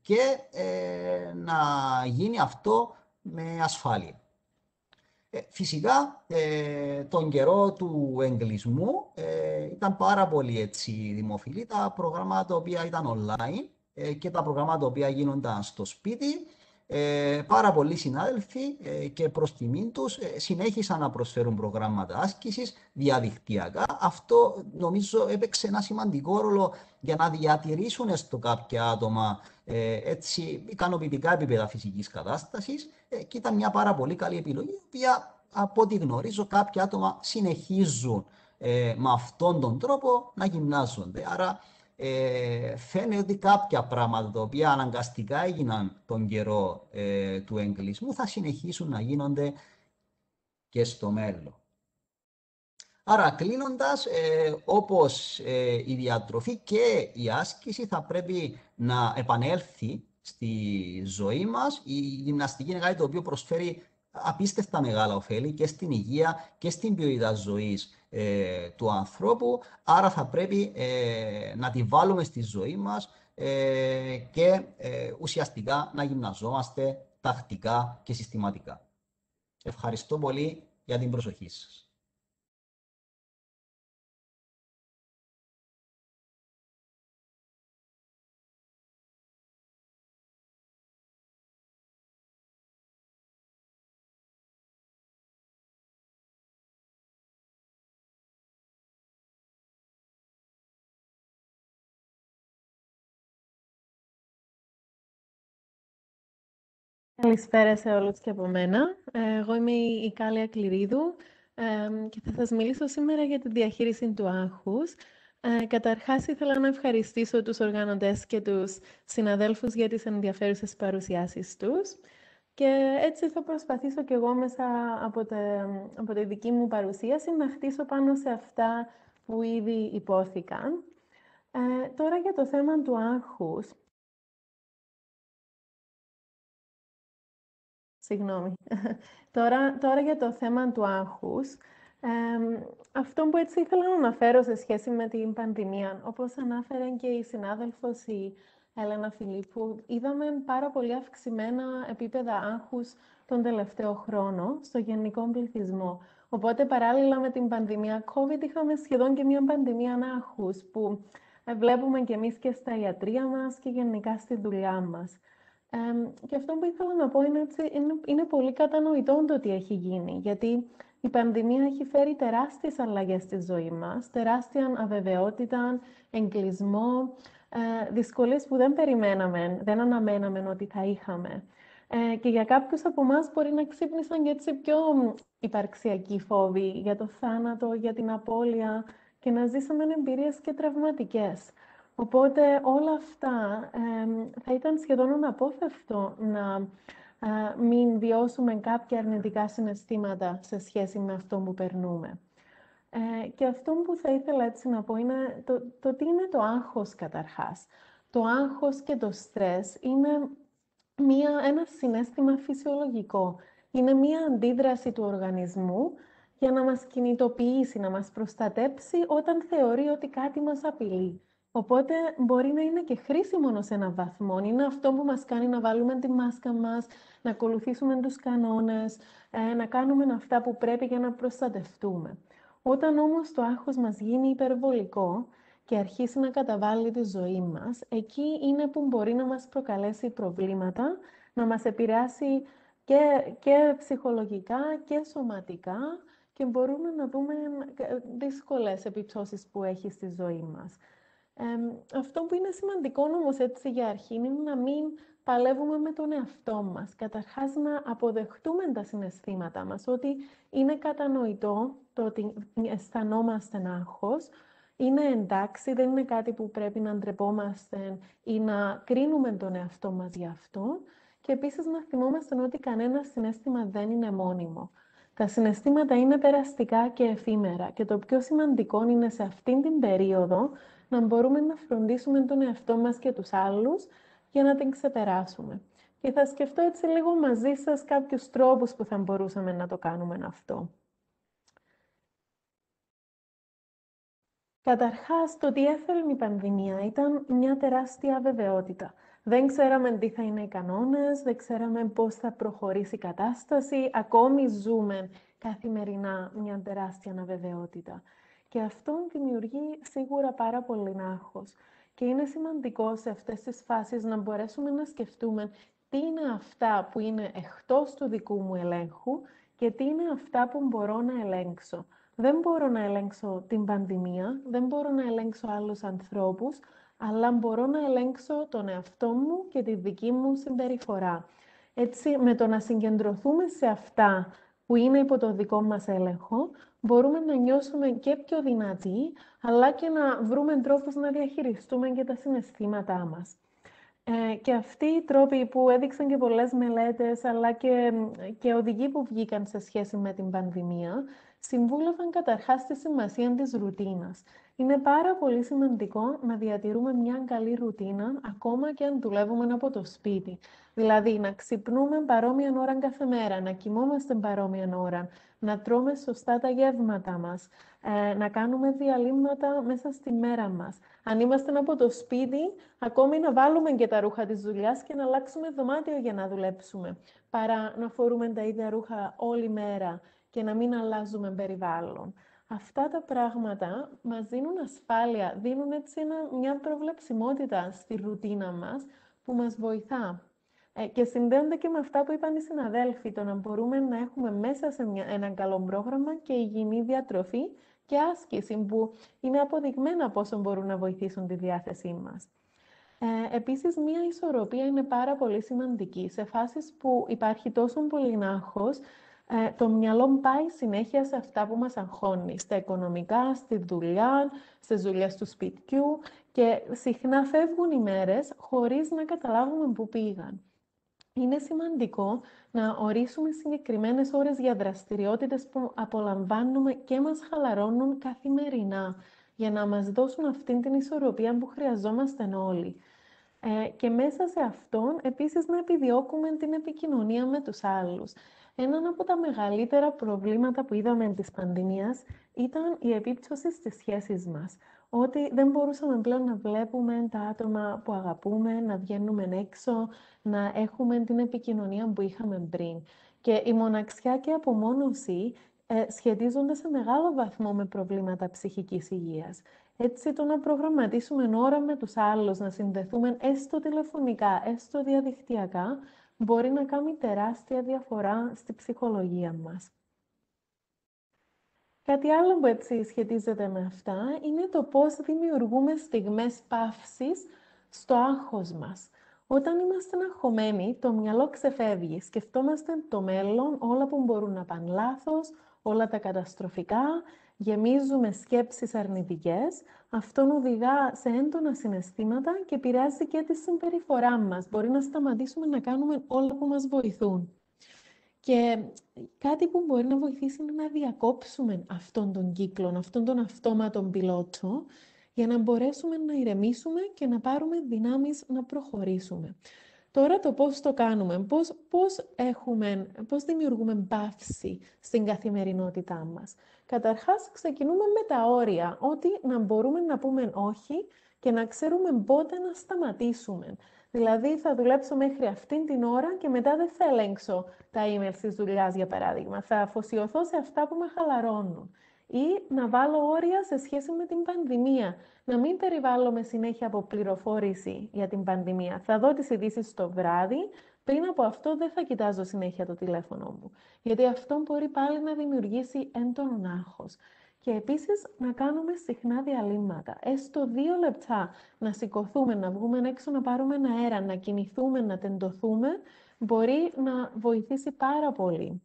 και ε, να γίνει αυτό με ασφάλεια. Ε, φυσικά, ε, τον καιρό του εγκλισμού ε, ήταν πάρα πολύ έτσι δημοφιλή τα προγράμματα τα οποία ήταν online και τα προγράμματα τα οποία γίνονταν στο σπίτι. Πάρα πολλοί συνάδελφοι και προς τιμήν τους συνέχισαν να προσφέρουν προγράμματα άσκησης διαδικτυακά. Αυτό νομίζω έπαιξε ένα σημαντικό ρόλο για να διατηρήσουν στο κάποια άτομα έτσι ικανοποιητικά επίπεδα φυσικής κατάστασης ε, και ήταν μια πάρα πολύ καλή επιλογή, η οποία από ό,τι γνωρίζω κάποια άτομα συνεχίζουν ε, με αυτόν τον τρόπο να γυμνάζονται. Άρα ε, φαίνεται ότι κάποια πράγματα τα οποία αναγκαστικά έγιναν τον καιρό ε, του εγκλισμού θα συνεχίσουν να γίνονται και στο μέλλον. Άρα κλείνοντας, ε, όπως ε, η διατροφή και η άσκηση θα πρέπει να επανέλθει στη ζωή μας. Η γυμναστική είναι κάτι το οποίο προσφέρει απίστευτα μεγάλα ωφέλη και στην υγεία και στην ποιότητα ζωής ε, του ανθρώπου. Άρα θα πρέπει ε, να τη βάλουμε στη ζωή μας ε, και ουσιαστικά να γυμναζόμαστε τακτικά και συστηματικά. Ευχαριστώ πολύ για την προσοχή σας. Καλησπέρα σε όλους και από μένα. Εγώ είμαι η Κάλια Κληρίδου και θα σας μιλήσω σήμερα για τη διαχείριση του άγχους. Ε, καταρχάς, ήθελα να ευχαριστήσω τους οργανωτές και τους συναδέλφους για τις ενδιαφέρουσες παρουσιάσεις τους. Και έτσι θα προσπαθήσω κι εγώ μέσα από, από τη δική μου παρουσίαση να χτίσω πάνω σε αυτά που ήδη υπόθηκαν. Ε, τώρα για το θέμα του άγχους. Συγγνώμη. τώρα, τώρα για το θέμα του άγχους. αυτό που έτσι ήθελα να αναφέρω σε σχέση με την πανδημία, όπως ανάφερε και η συνάδελφος η Έλενα Φιλίππου, είδαμε πάρα πολύ αυξημένα επίπεδα άγχους τον τελευταίο χρόνο στο γενικό πληθυσμό. Οπότε παράλληλα με την πανδημία COVID είχαμε σχεδόν και μια πανδημία άγχους που ε, βλέπουμε και εμείς και στα ιατρία μας και γενικά στη δουλειά μας. Ε, και αυτό που ήθελα να πω είναι ότι είναι, είναι πολύ κατανοητό το τι έχει γίνει, γιατί η πανδημία έχει φέρει τεράστιες αλλαγές στη ζωή μας, τεράστια αβεβαιότητα, εγκλισμό, ε, δυσκολίες που δεν περιμέναμε, δεν αναμέναμε ότι θα είχαμε. Ε, και για κάποιους από εμάς μπορεί να ξύπνησαν και έτσι πιο υπαρξιακοί φόβοι για το θάνατο, για την απώλεια και να ζήσαμε εμπειρίες και τραυματικές. Οπότε όλα αυτά ε, θα ήταν σχεδόν αναπόφευκτο να ε, μην βιώσουμε κάποια αρνητικά συναισθήματα σε σχέση με αυτό που περνούμε. Ε, και αυτό που θα ήθελα έτσι να πω είναι το, το τι είναι το άγχος καταρχάς. Το άγχος και το στρες είναι μία, ένα συνέστημα φυσιολογικό. Είναι μία αντίδραση του οργανισμού για να μας κινητοποιήσει, να μας προστατέψει όταν θεωρεί ότι κάτι μας απειλεί. Οπότε μπορεί να είναι και χρήσιμο σε ένα βαθμό. Είναι αυτό που μας κάνει να βάλουμε τη μάσκα μας, να ακολουθήσουμε τους κανόνες, ε, να κάνουμε αυτά που πρέπει για να προστατευτούμε. Όταν όμως το άγχος μας γίνει υπερβολικό και αρχίσει να καταβάλει τη ζωή μας, εκεί είναι που μπορεί να μας προκαλέσει προβλήματα, να μας επηρεάσει και, και ψυχολογικά και σωματικά και μπορούμε να δούμε δύσκολες επιπτώσεις που έχει στη ζωή μας. Αυτό που είναι σημαντικό όμως έτσι για αρχή είναι να μην παλεύουμε με τον εαυτό μας. Καταρχάς να αποδεχτούμε τα συναισθήματά μας, ότι είναι κατανοητό το ότι αισθανόμαστε άγχος, είναι εντάξει, δεν είναι κάτι που πρέπει να ντρεπόμαστε ή να κρίνουμε τον εαυτό μας γι' αυτό. Και επίσης να θυμόμαστε ότι κανένα συνέστημα δεν είναι μόνιμο. Τα συναισθήματα είναι περαστικά και εφήμερα και το πιο σημαντικό είναι σε αυτήν την περίοδο να μπορούμε να φροντίσουμε τον εαυτό μας και τους άλλους για να την ξεπεράσουμε. Και θα σκεφτώ έτσι λίγο μαζί σας κάποιους τρόπους που θα μπορούσαμε να το κάνουμε αυτό. Καταρχάς, το τι έφερε η πανδημία ήταν μια τεράστια αβεβαιότητα. Δεν ξέραμε τι θα είναι οι κανόνες, δεν ξέραμε πώς θα προχωρήσει η κατάσταση, ακόμη ζούμε καθημερινά μια τεράστια αβεβαιότητα. Και αυτό δημιουργεί σίγουρα πάρα πολύ άγχος. Και είναι σημαντικό σε αυτές τις φάσεις να μπορέσουμε να σκεφτούμε τι είναι αυτά που είναι εκτός του δικού μου ελέγχου και τι είναι αυτά που μπορώ να ελέγξω. Δεν μπορώ να ελέγξω την πανδημία, δεν μπορώ να ελέγξω άλλους ανθρώπους, αλλά μπορώ να ελέγξω τον εαυτό μου και τη δική μου συμπεριφορά. Έτσι, με το να συγκεντρωθούμε σε αυτά που είναι υπό το δικό μας έλεγχο, μπορούμε να νιώσουμε και πιο δυνατοί, αλλά και να βρούμε τρόπους να διαχειριστούμε και τα συναισθήματά μας. Ε, και αυτοί οι τρόποι που έδειξαν και πολλές μελέτες, αλλά και, και οδηγοί που βγήκαν σε σχέση με την πανδημία, συμβούλευαν καταρχάς τη σημασία της ρουτίνας. Είναι πάρα πολύ σημαντικό να διατηρούμε μια καλή ρουτίνα, ακόμα και αν δουλεύουμε από το σπίτι. Δηλαδή, να ξυπνούμε παρόμοια ώρα κάθε μέρα, να κοιμόμαστε παρόμοια ώρα, να τρώμε σωστά τα γεύματα μας, ε, να κάνουμε διαλύματα μέσα στη μέρα μας. Αν είμαστε από το σπίτι, ακόμη να βάλουμε και τα ρούχα της δουλειάς και να αλλάξουμε δωμάτιο για να δουλέψουμε, παρά να φορούμε τα ίδια ρούχα όλη μέρα και να μην αλλάζουμε περιβάλλον. Αυτά τα πράγματα μας δίνουν ασφάλεια, δίνουν έτσι μια προβλεψιμότητα στη ρουτίνα μας που μας βοηθά. Ε, και συνδέονται και με αυτά που είπαν οι συναδέλφοι, το να μπορούμε να έχουμε μέσα σε μια, ένα καλό πρόγραμμα και υγιεινή διατροφή και άσκηση που είναι αποδειγμένα πόσο μπορούν να βοηθήσουν τη διάθεσή μας. Ε, επίσης, μία ισορροπία είναι πάρα πολύ σημαντική. Σε φάσεις που υπάρχει τόσο πολύ άγχος, ε, το μυαλό πάει συνέχεια σε αυτά που μας αγχώνει, στα οικονομικά, στη δουλειά, στις δουλειές του σπιτιού και συχνά φεύγουν οι μέρες χωρίς να καταλάβουμε πού πήγαν. Είναι σημαντικό να ορίσουμε συγκεκριμένες ώρες για δραστηριότητες που απολαμβάνουμε και μας χαλαρώνουν καθημερινά. για να μας δώσουν αυτήν την ισορροπία που χρειαζόμαστε όλοι. Ε, και μέσα σε αυτόν, επίσης, να επιδιώκουμε την επικοινωνία με τους άλλους. Ένα από τα μεγαλύτερα προβλήματα που είδαμε της πανδημίας ήταν η επίπτωση στις σχέσεις μας. Ότι δεν μπορούσαμε πλέον να βλέπουμε τα άτομα που αγαπούμε, να βγαίνουμε έξω, να έχουμε την επικοινωνία που είχαμε πριν. Και η μοναξιά και η απομόνωση ε, σχετίζονται σε μεγάλο βαθμό με προβλήματα ψυχικής υγείας. Έτσι, το να προγραμματίσουμε ώρα με τους άλλους, να συνδεθούμε έστω τηλεφωνικά, έστω διαδικτυακά, μπορεί να κάνει τεράστια διαφορά στη ψυχολογία μας. Κάτι άλλο που έτσι σχετίζεται με αυτά είναι το πώς δημιουργούμε στιγμές παύσης στο άγχος μας. Όταν είμαστε αγχωμένοι, το μυαλό ξεφεύγει. Σκεφτόμαστε το μέλλον, όλα που μπορούν να πάνε λάθος, όλα τα καταστροφικά, γεμίζουμε σκέψεις αρνητικές, αυτό οδηγά σε έντονα συναισθήματα και επηρεάζει και τη συμπεριφορά μας. Μπορεί να σταματήσουμε να κάνουμε όλα που μας βοηθούν. Και κάτι που μπορεί να βοηθήσει είναι να διακόψουμε αυτόν τον κύκλο, αυτόν τον αυτόματον πιλότο, για να μπορέσουμε να ηρεμήσουμε και να πάρουμε δυνάμεις να προχωρήσουμε. Τώρα το πώς το κάνουμε, πώς, πώς, έχουμε, πώς δημιουργούμε μπαύση στην καθημερινότητά μας. Καταρχάς, ξεκινούμε με τα όρια, ότι να μπορούμε να πούμε όχι και να ξέρουμε πότε να σταματήσουμε. Δηλαδή, θα δουλέψω μέχρι αυτήν την ώρα και μετά δεν θα ελέγξω τα email της δουλειάς, για παράδειγμα. Θα αφοσιωθώ σε αυτά που με χαλαρώνουν. Ή να βάλω όρια σε σχέση με την πανδημία. Να μην περιβάλλομαι συνέχεια από πληροφόρηση για την πανδημία. Θα δω τις ειδήσεις το βράδυ, πριν από αυτό δεν θα κοιτάζω συνέχεια το τηλέφωνο μου. Γιατί αυτό μπορεί πάλι να δημιουργήσει έντονο άγχος. Και επίσης να κάνουμε συχνά διαλύματα. Έστω δύο λεπτά να σηκωθούμε, να βγούμε έξω, να πάρουμε ένα αέρα, να κινηθούμε, να τεντωθούμε, μπορεί να βοηθήσει πάρα πολύ.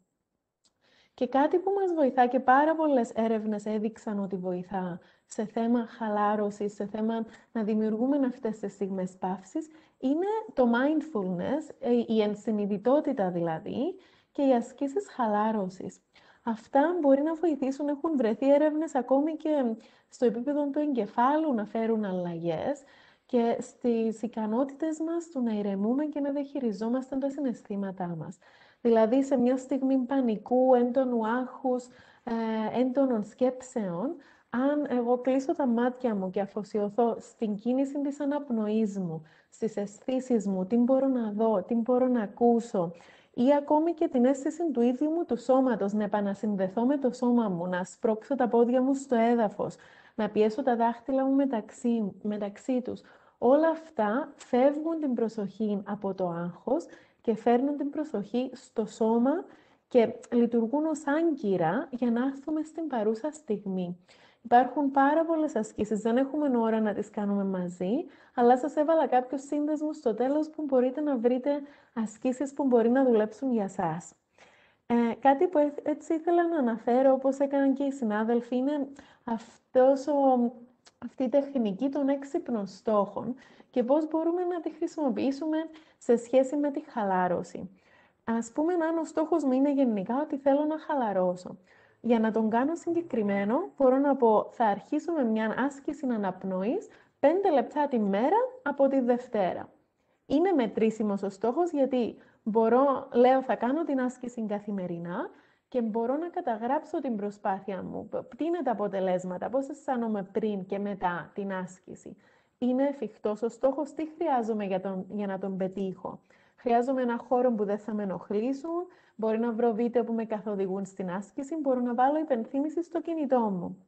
Και κάτι που μας βοηθά και πάρα πολλές έρευνες έδειξαν ότι βοηθά σε θέμα χαλάρωσης, σε θέμα να δημιουργούμε αυτές τις στιγμές παύσης, είναι το mindfulness, ε, η ενσυνειδητότητα δηλαδή, και οι ασκήσεις χαλάρωσης. Αυτά μπορεί να βοηθήσουν, έχουν βρεθεί έρευνες ακόμη και στο επίπεδο του εγκεφάλου να φέρουν αλλαγές και στις ικανότητες μας του να ηρεμούμε και να διαχειριζόμαστε τα συναισθήματά μας. Δηλαδή, σε μια στιγμή πανικού, έντονου άγχους, ε, έντονων σκέψεων, αν εγώ κλείσω τα μάτια μου και αφοσιωθώ στην κίνηση της αναπνοής μου, στις αισθήσεις μου, τι μπορώ να δω, τι μπορώ να ακούσω, ή ακόμη και την αίσθηση του ίδιου μου του σώματος, να επανασυνδεθώ με το σώμα μου, να σπρώξω τα πόδια μου στο έδαφος, να πιέσω τα δάχτυλα μου μεταξύ, μεταξύ τους. Όλα αυτά φεύγουν την προσοχή από το άγχος και φέρνουν την προσοχή στο σώμα και λειτουργούν ως άγκυρα για να έρθουμε στην παρούσα στιγμή. Υπάρχουν πάρα πολλές ασκήσεις, δεν έχουμε ώρα να τις κάνουμε μαζί, αλλά σας έβαλα κάποιους σύνδεσμους στο τέλος που μπορείτε να βρείτε ασκήσεις που μπορεί να δουλέψουν για σας. Ε, κάτι που έτσι ήθελα να αναφέρω, όπως έκαναν και οι συνάδελφοι, είναι αυτός ο, αυτή η τεχνική των έξυπνων στόχων και πώς μπορούμε να τη χρησιμοποιήσουμε σε σχέση με τη χαλάρωση. Ας πούμε, αν ο στόχος μου είναι γενικά ότι θέλω να χαλαρώσω. Για να τον κάνω συγκεκριμένο, μπορώ να πω, θα αρχίσω με μια άσκηση αναπνοής 5 λεπτά τη μέρα από τη Δευτέρα. Είναι μετρήσιμος ο στόχος γιατί μπορώ, λέω, θα κάνω την άσκηση καθημερινά και μπορώ να καταγράψω την προσπάθεια μου. Τι είναι τα αποτελέσματα, πώς αισθάνομαι πριν και μετά την άσκηση. Είναι εφικτός ο στόχος, τι χρειάζομαι για, τον, για να τον πετύχω. Χρειάζομαι ένα χώρο που δεν θα με ενοχλήσουν, μπορεί να βρω βίντεο που με καθοδηγούν στην άσκηση, μπορώ να βάλω υπενθύμηση στο κινητό μου.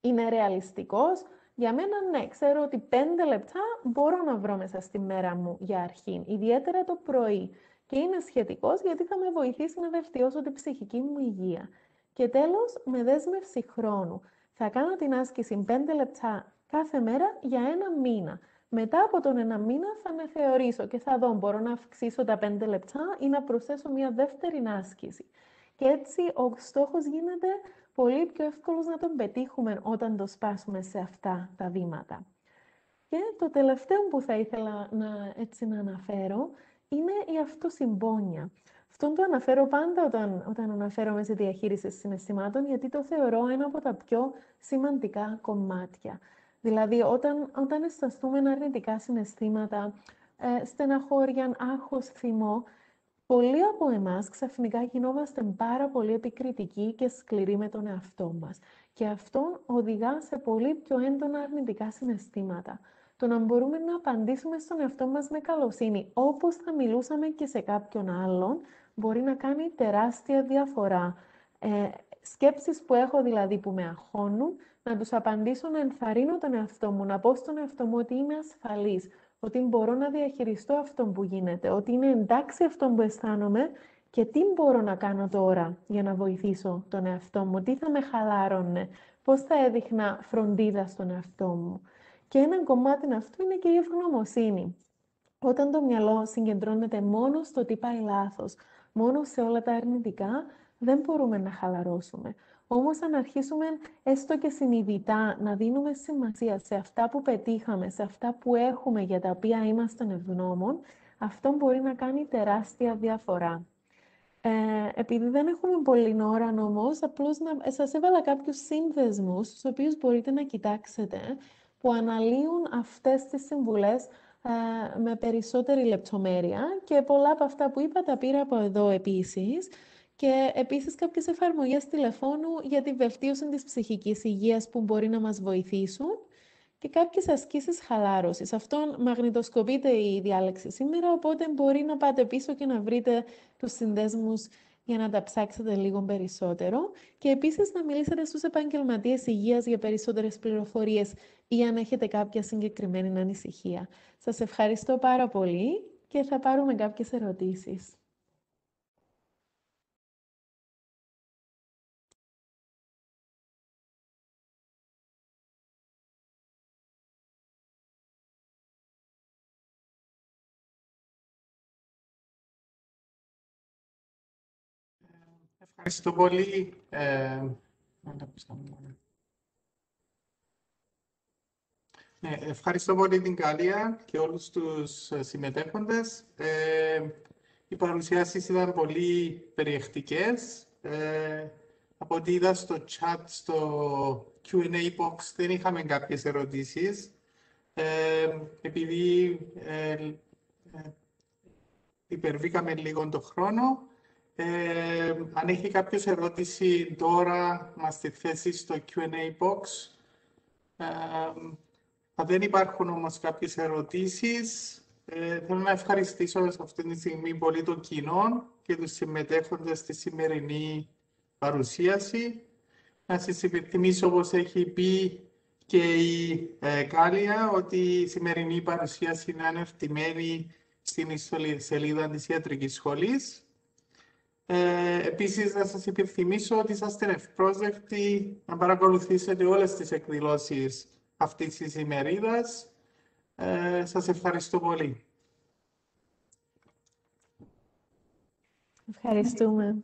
Είναι ρεαλιστικός; Για μένα, ναι, ξέρω ότι πέντε λεπτά μπορώ να βρω μέσα στη μέρα μου για αρχή, ιδιαίτερα το πρωί. Και είναι σχετικός γιατί θα με βοηθήσει να βελτιώσω την ψυχική μου υγεία. Και τέλος, με δέσμευση χρόνου. Θα κάνω την άσκηση πέντε λεπτά κάθε μέρα για ένα μήνα. Μετά από τον ένα μήνα θα με θεωρήσω και θα δω μπορώ να αυξήσω τα πέντε λεπτά ή να προσθέσω μια δεύτερη άσκηση. Και έτσι ο στόχος γίνεται πολύ πιο εύκολος να τον πετύχουμε όταν το σπάσουμε σε αυτά τα βήματα. Και το τελευταίο που θα ήθελα να, έτσι να αναφέρω είναι η αυτοσυμπόνια. Αυτό το αναφέρω πάντα όταν, όταν αναφέρομαι σε διαχείριση συναισθημάτων, γιατί το θεωρώ ένα από τα πιο σημαντικά κομμάτια. Δηλαδή, όταν, όταν αισθανθούμε αρνητικά συναισθήματα, ε, στεναχώρια, άγχος, θυμό, πολλοί από εμάς ξαφνικά γινόμαστε πάρα πολύ επικριτικοί και σκληροί με τον εαυτό μας. Και αυτό οδηγά σε πολύ πιο έντονα αρνητικά συναισθήματα. Το να μπορούμε να απαντήσουμε στον εαυτό μας με καλοσύνη, όπως θα μιλούσαμε και σε κάποιον άλλον, μπορεί να κάνει τεράστια διαφορά. Ε, σκέψεις που έχω δηλαδή που με αγχώνουν, να τους απαντήσω να ενθαρρύνω τον εαυτό μου, να πω στον εαυτό μου ότι είμαι ασφαλής, ότι μπορώ να διαχειριστώ αυτό που γίνεται, ότι είναι εντάξει αυτό που αισθάνομαι και τι μπορώ να κάνω τώρα για να βοηθήσω τον εαυτό μου, τι θα με χαλάρωνε, πώς θα έδειχνα φροντίδα στον εαυτό μου. Και ένα κομμάτι αυτού είναι και η ευγνωμοσύνη. Όταν το μυαλό συγκεντρώνεται μόνο στο τι πάει λάθος, μόνο σε όλα τα αρνητικά, δεν μπορούμε να χαλαρώσουμε. Όμως αν αρχίσουμε έστω και συνειδητά να δίνουμε σημασία σε αυτά που πετύχαμε, σε αυτά που έχουμε για τα οποία είμαστε ευγνώμων, αυτό μπορεί να κάνει τεράστια διαφορά. Ε, επειδή δεν έχουμε πολύ ώρα όμω, απλώς να, σας έβαλα κάποιους σύνδεσμους, στους οποίους μπορείτε να κοιτάξετε, που αναλύουν αυτές τις συμβουλές ε, με περισσότερη λεπτομέρεια και πολλά από αυτά που είπα τα πήρα από εδώ επίσης και επίσης κάποιες εφαρμογές τηλεφώνου για τη βελτίωση της ψυχικής υγείας που μπορεί να μας βοηθήσουν και κάποιες ασκήσεις χαλάρωσης. Αυτό μαγνητοσκοπείται η διάλεξη σήμερα, οπότε μπορεί να πάτε πίσω και να βρείτε τους συνδέσμους για να τα ψάξετε λίγο περισσότερο και επίσης να μιλήσετε στους επαγγελματίες υγείας για περισσότερες πληροφορίες ή αν έχετε κάποια συγκεκριμένη ανησυχία. Σας ευχαριστώ πάρα πολύ και θα πάρουμε κάποιες ερωτήσεις. Ευχαριστώ πολύ. Ε, ναι, ευχαριστώ πολύ την Καλία και όλους τους συμμετέχοντες. Ε, οι παρουσιάσεις ήταν πολύ περιεκτικές. Ε, από ό,τι είδα στο chat, στο Q&A box, δεν είχαμε κάποιες ερωτήσεις. Ε, επειδή ε, ε, υπερβήκαμε λίγο το χρόνο, ε, αν έχει κάποιος ερώτηση τώρα, μας τη θέσει στο Q&A box. Ε, αν δεν υπάρχουν όμως κάποιες ερωτήσεις, ε, θέλω να ευχαριστήσω σε αυτή τη στιγμή πολύ το κοινό και τους συμμετέχοντες στη σημερινή παρουσίαση. Να σας υπενθυμίσω, όπως έχει πει και η ε, Κάλια, ότι η σημερινή παρουσίαση είναι ανευτημένη στην ιστοσελίδα της Ιατρικής Σχολής. Ε, επίσης, να σας υπενθυμίσω ότι είσαστε ευπρόσδεκτοι να παρακολουθήσετε όλες τις εκδηλώσεις αυτής της ημερίδας. Ε, σας ευχαριστώ πολύ. Ευχαριστούμε.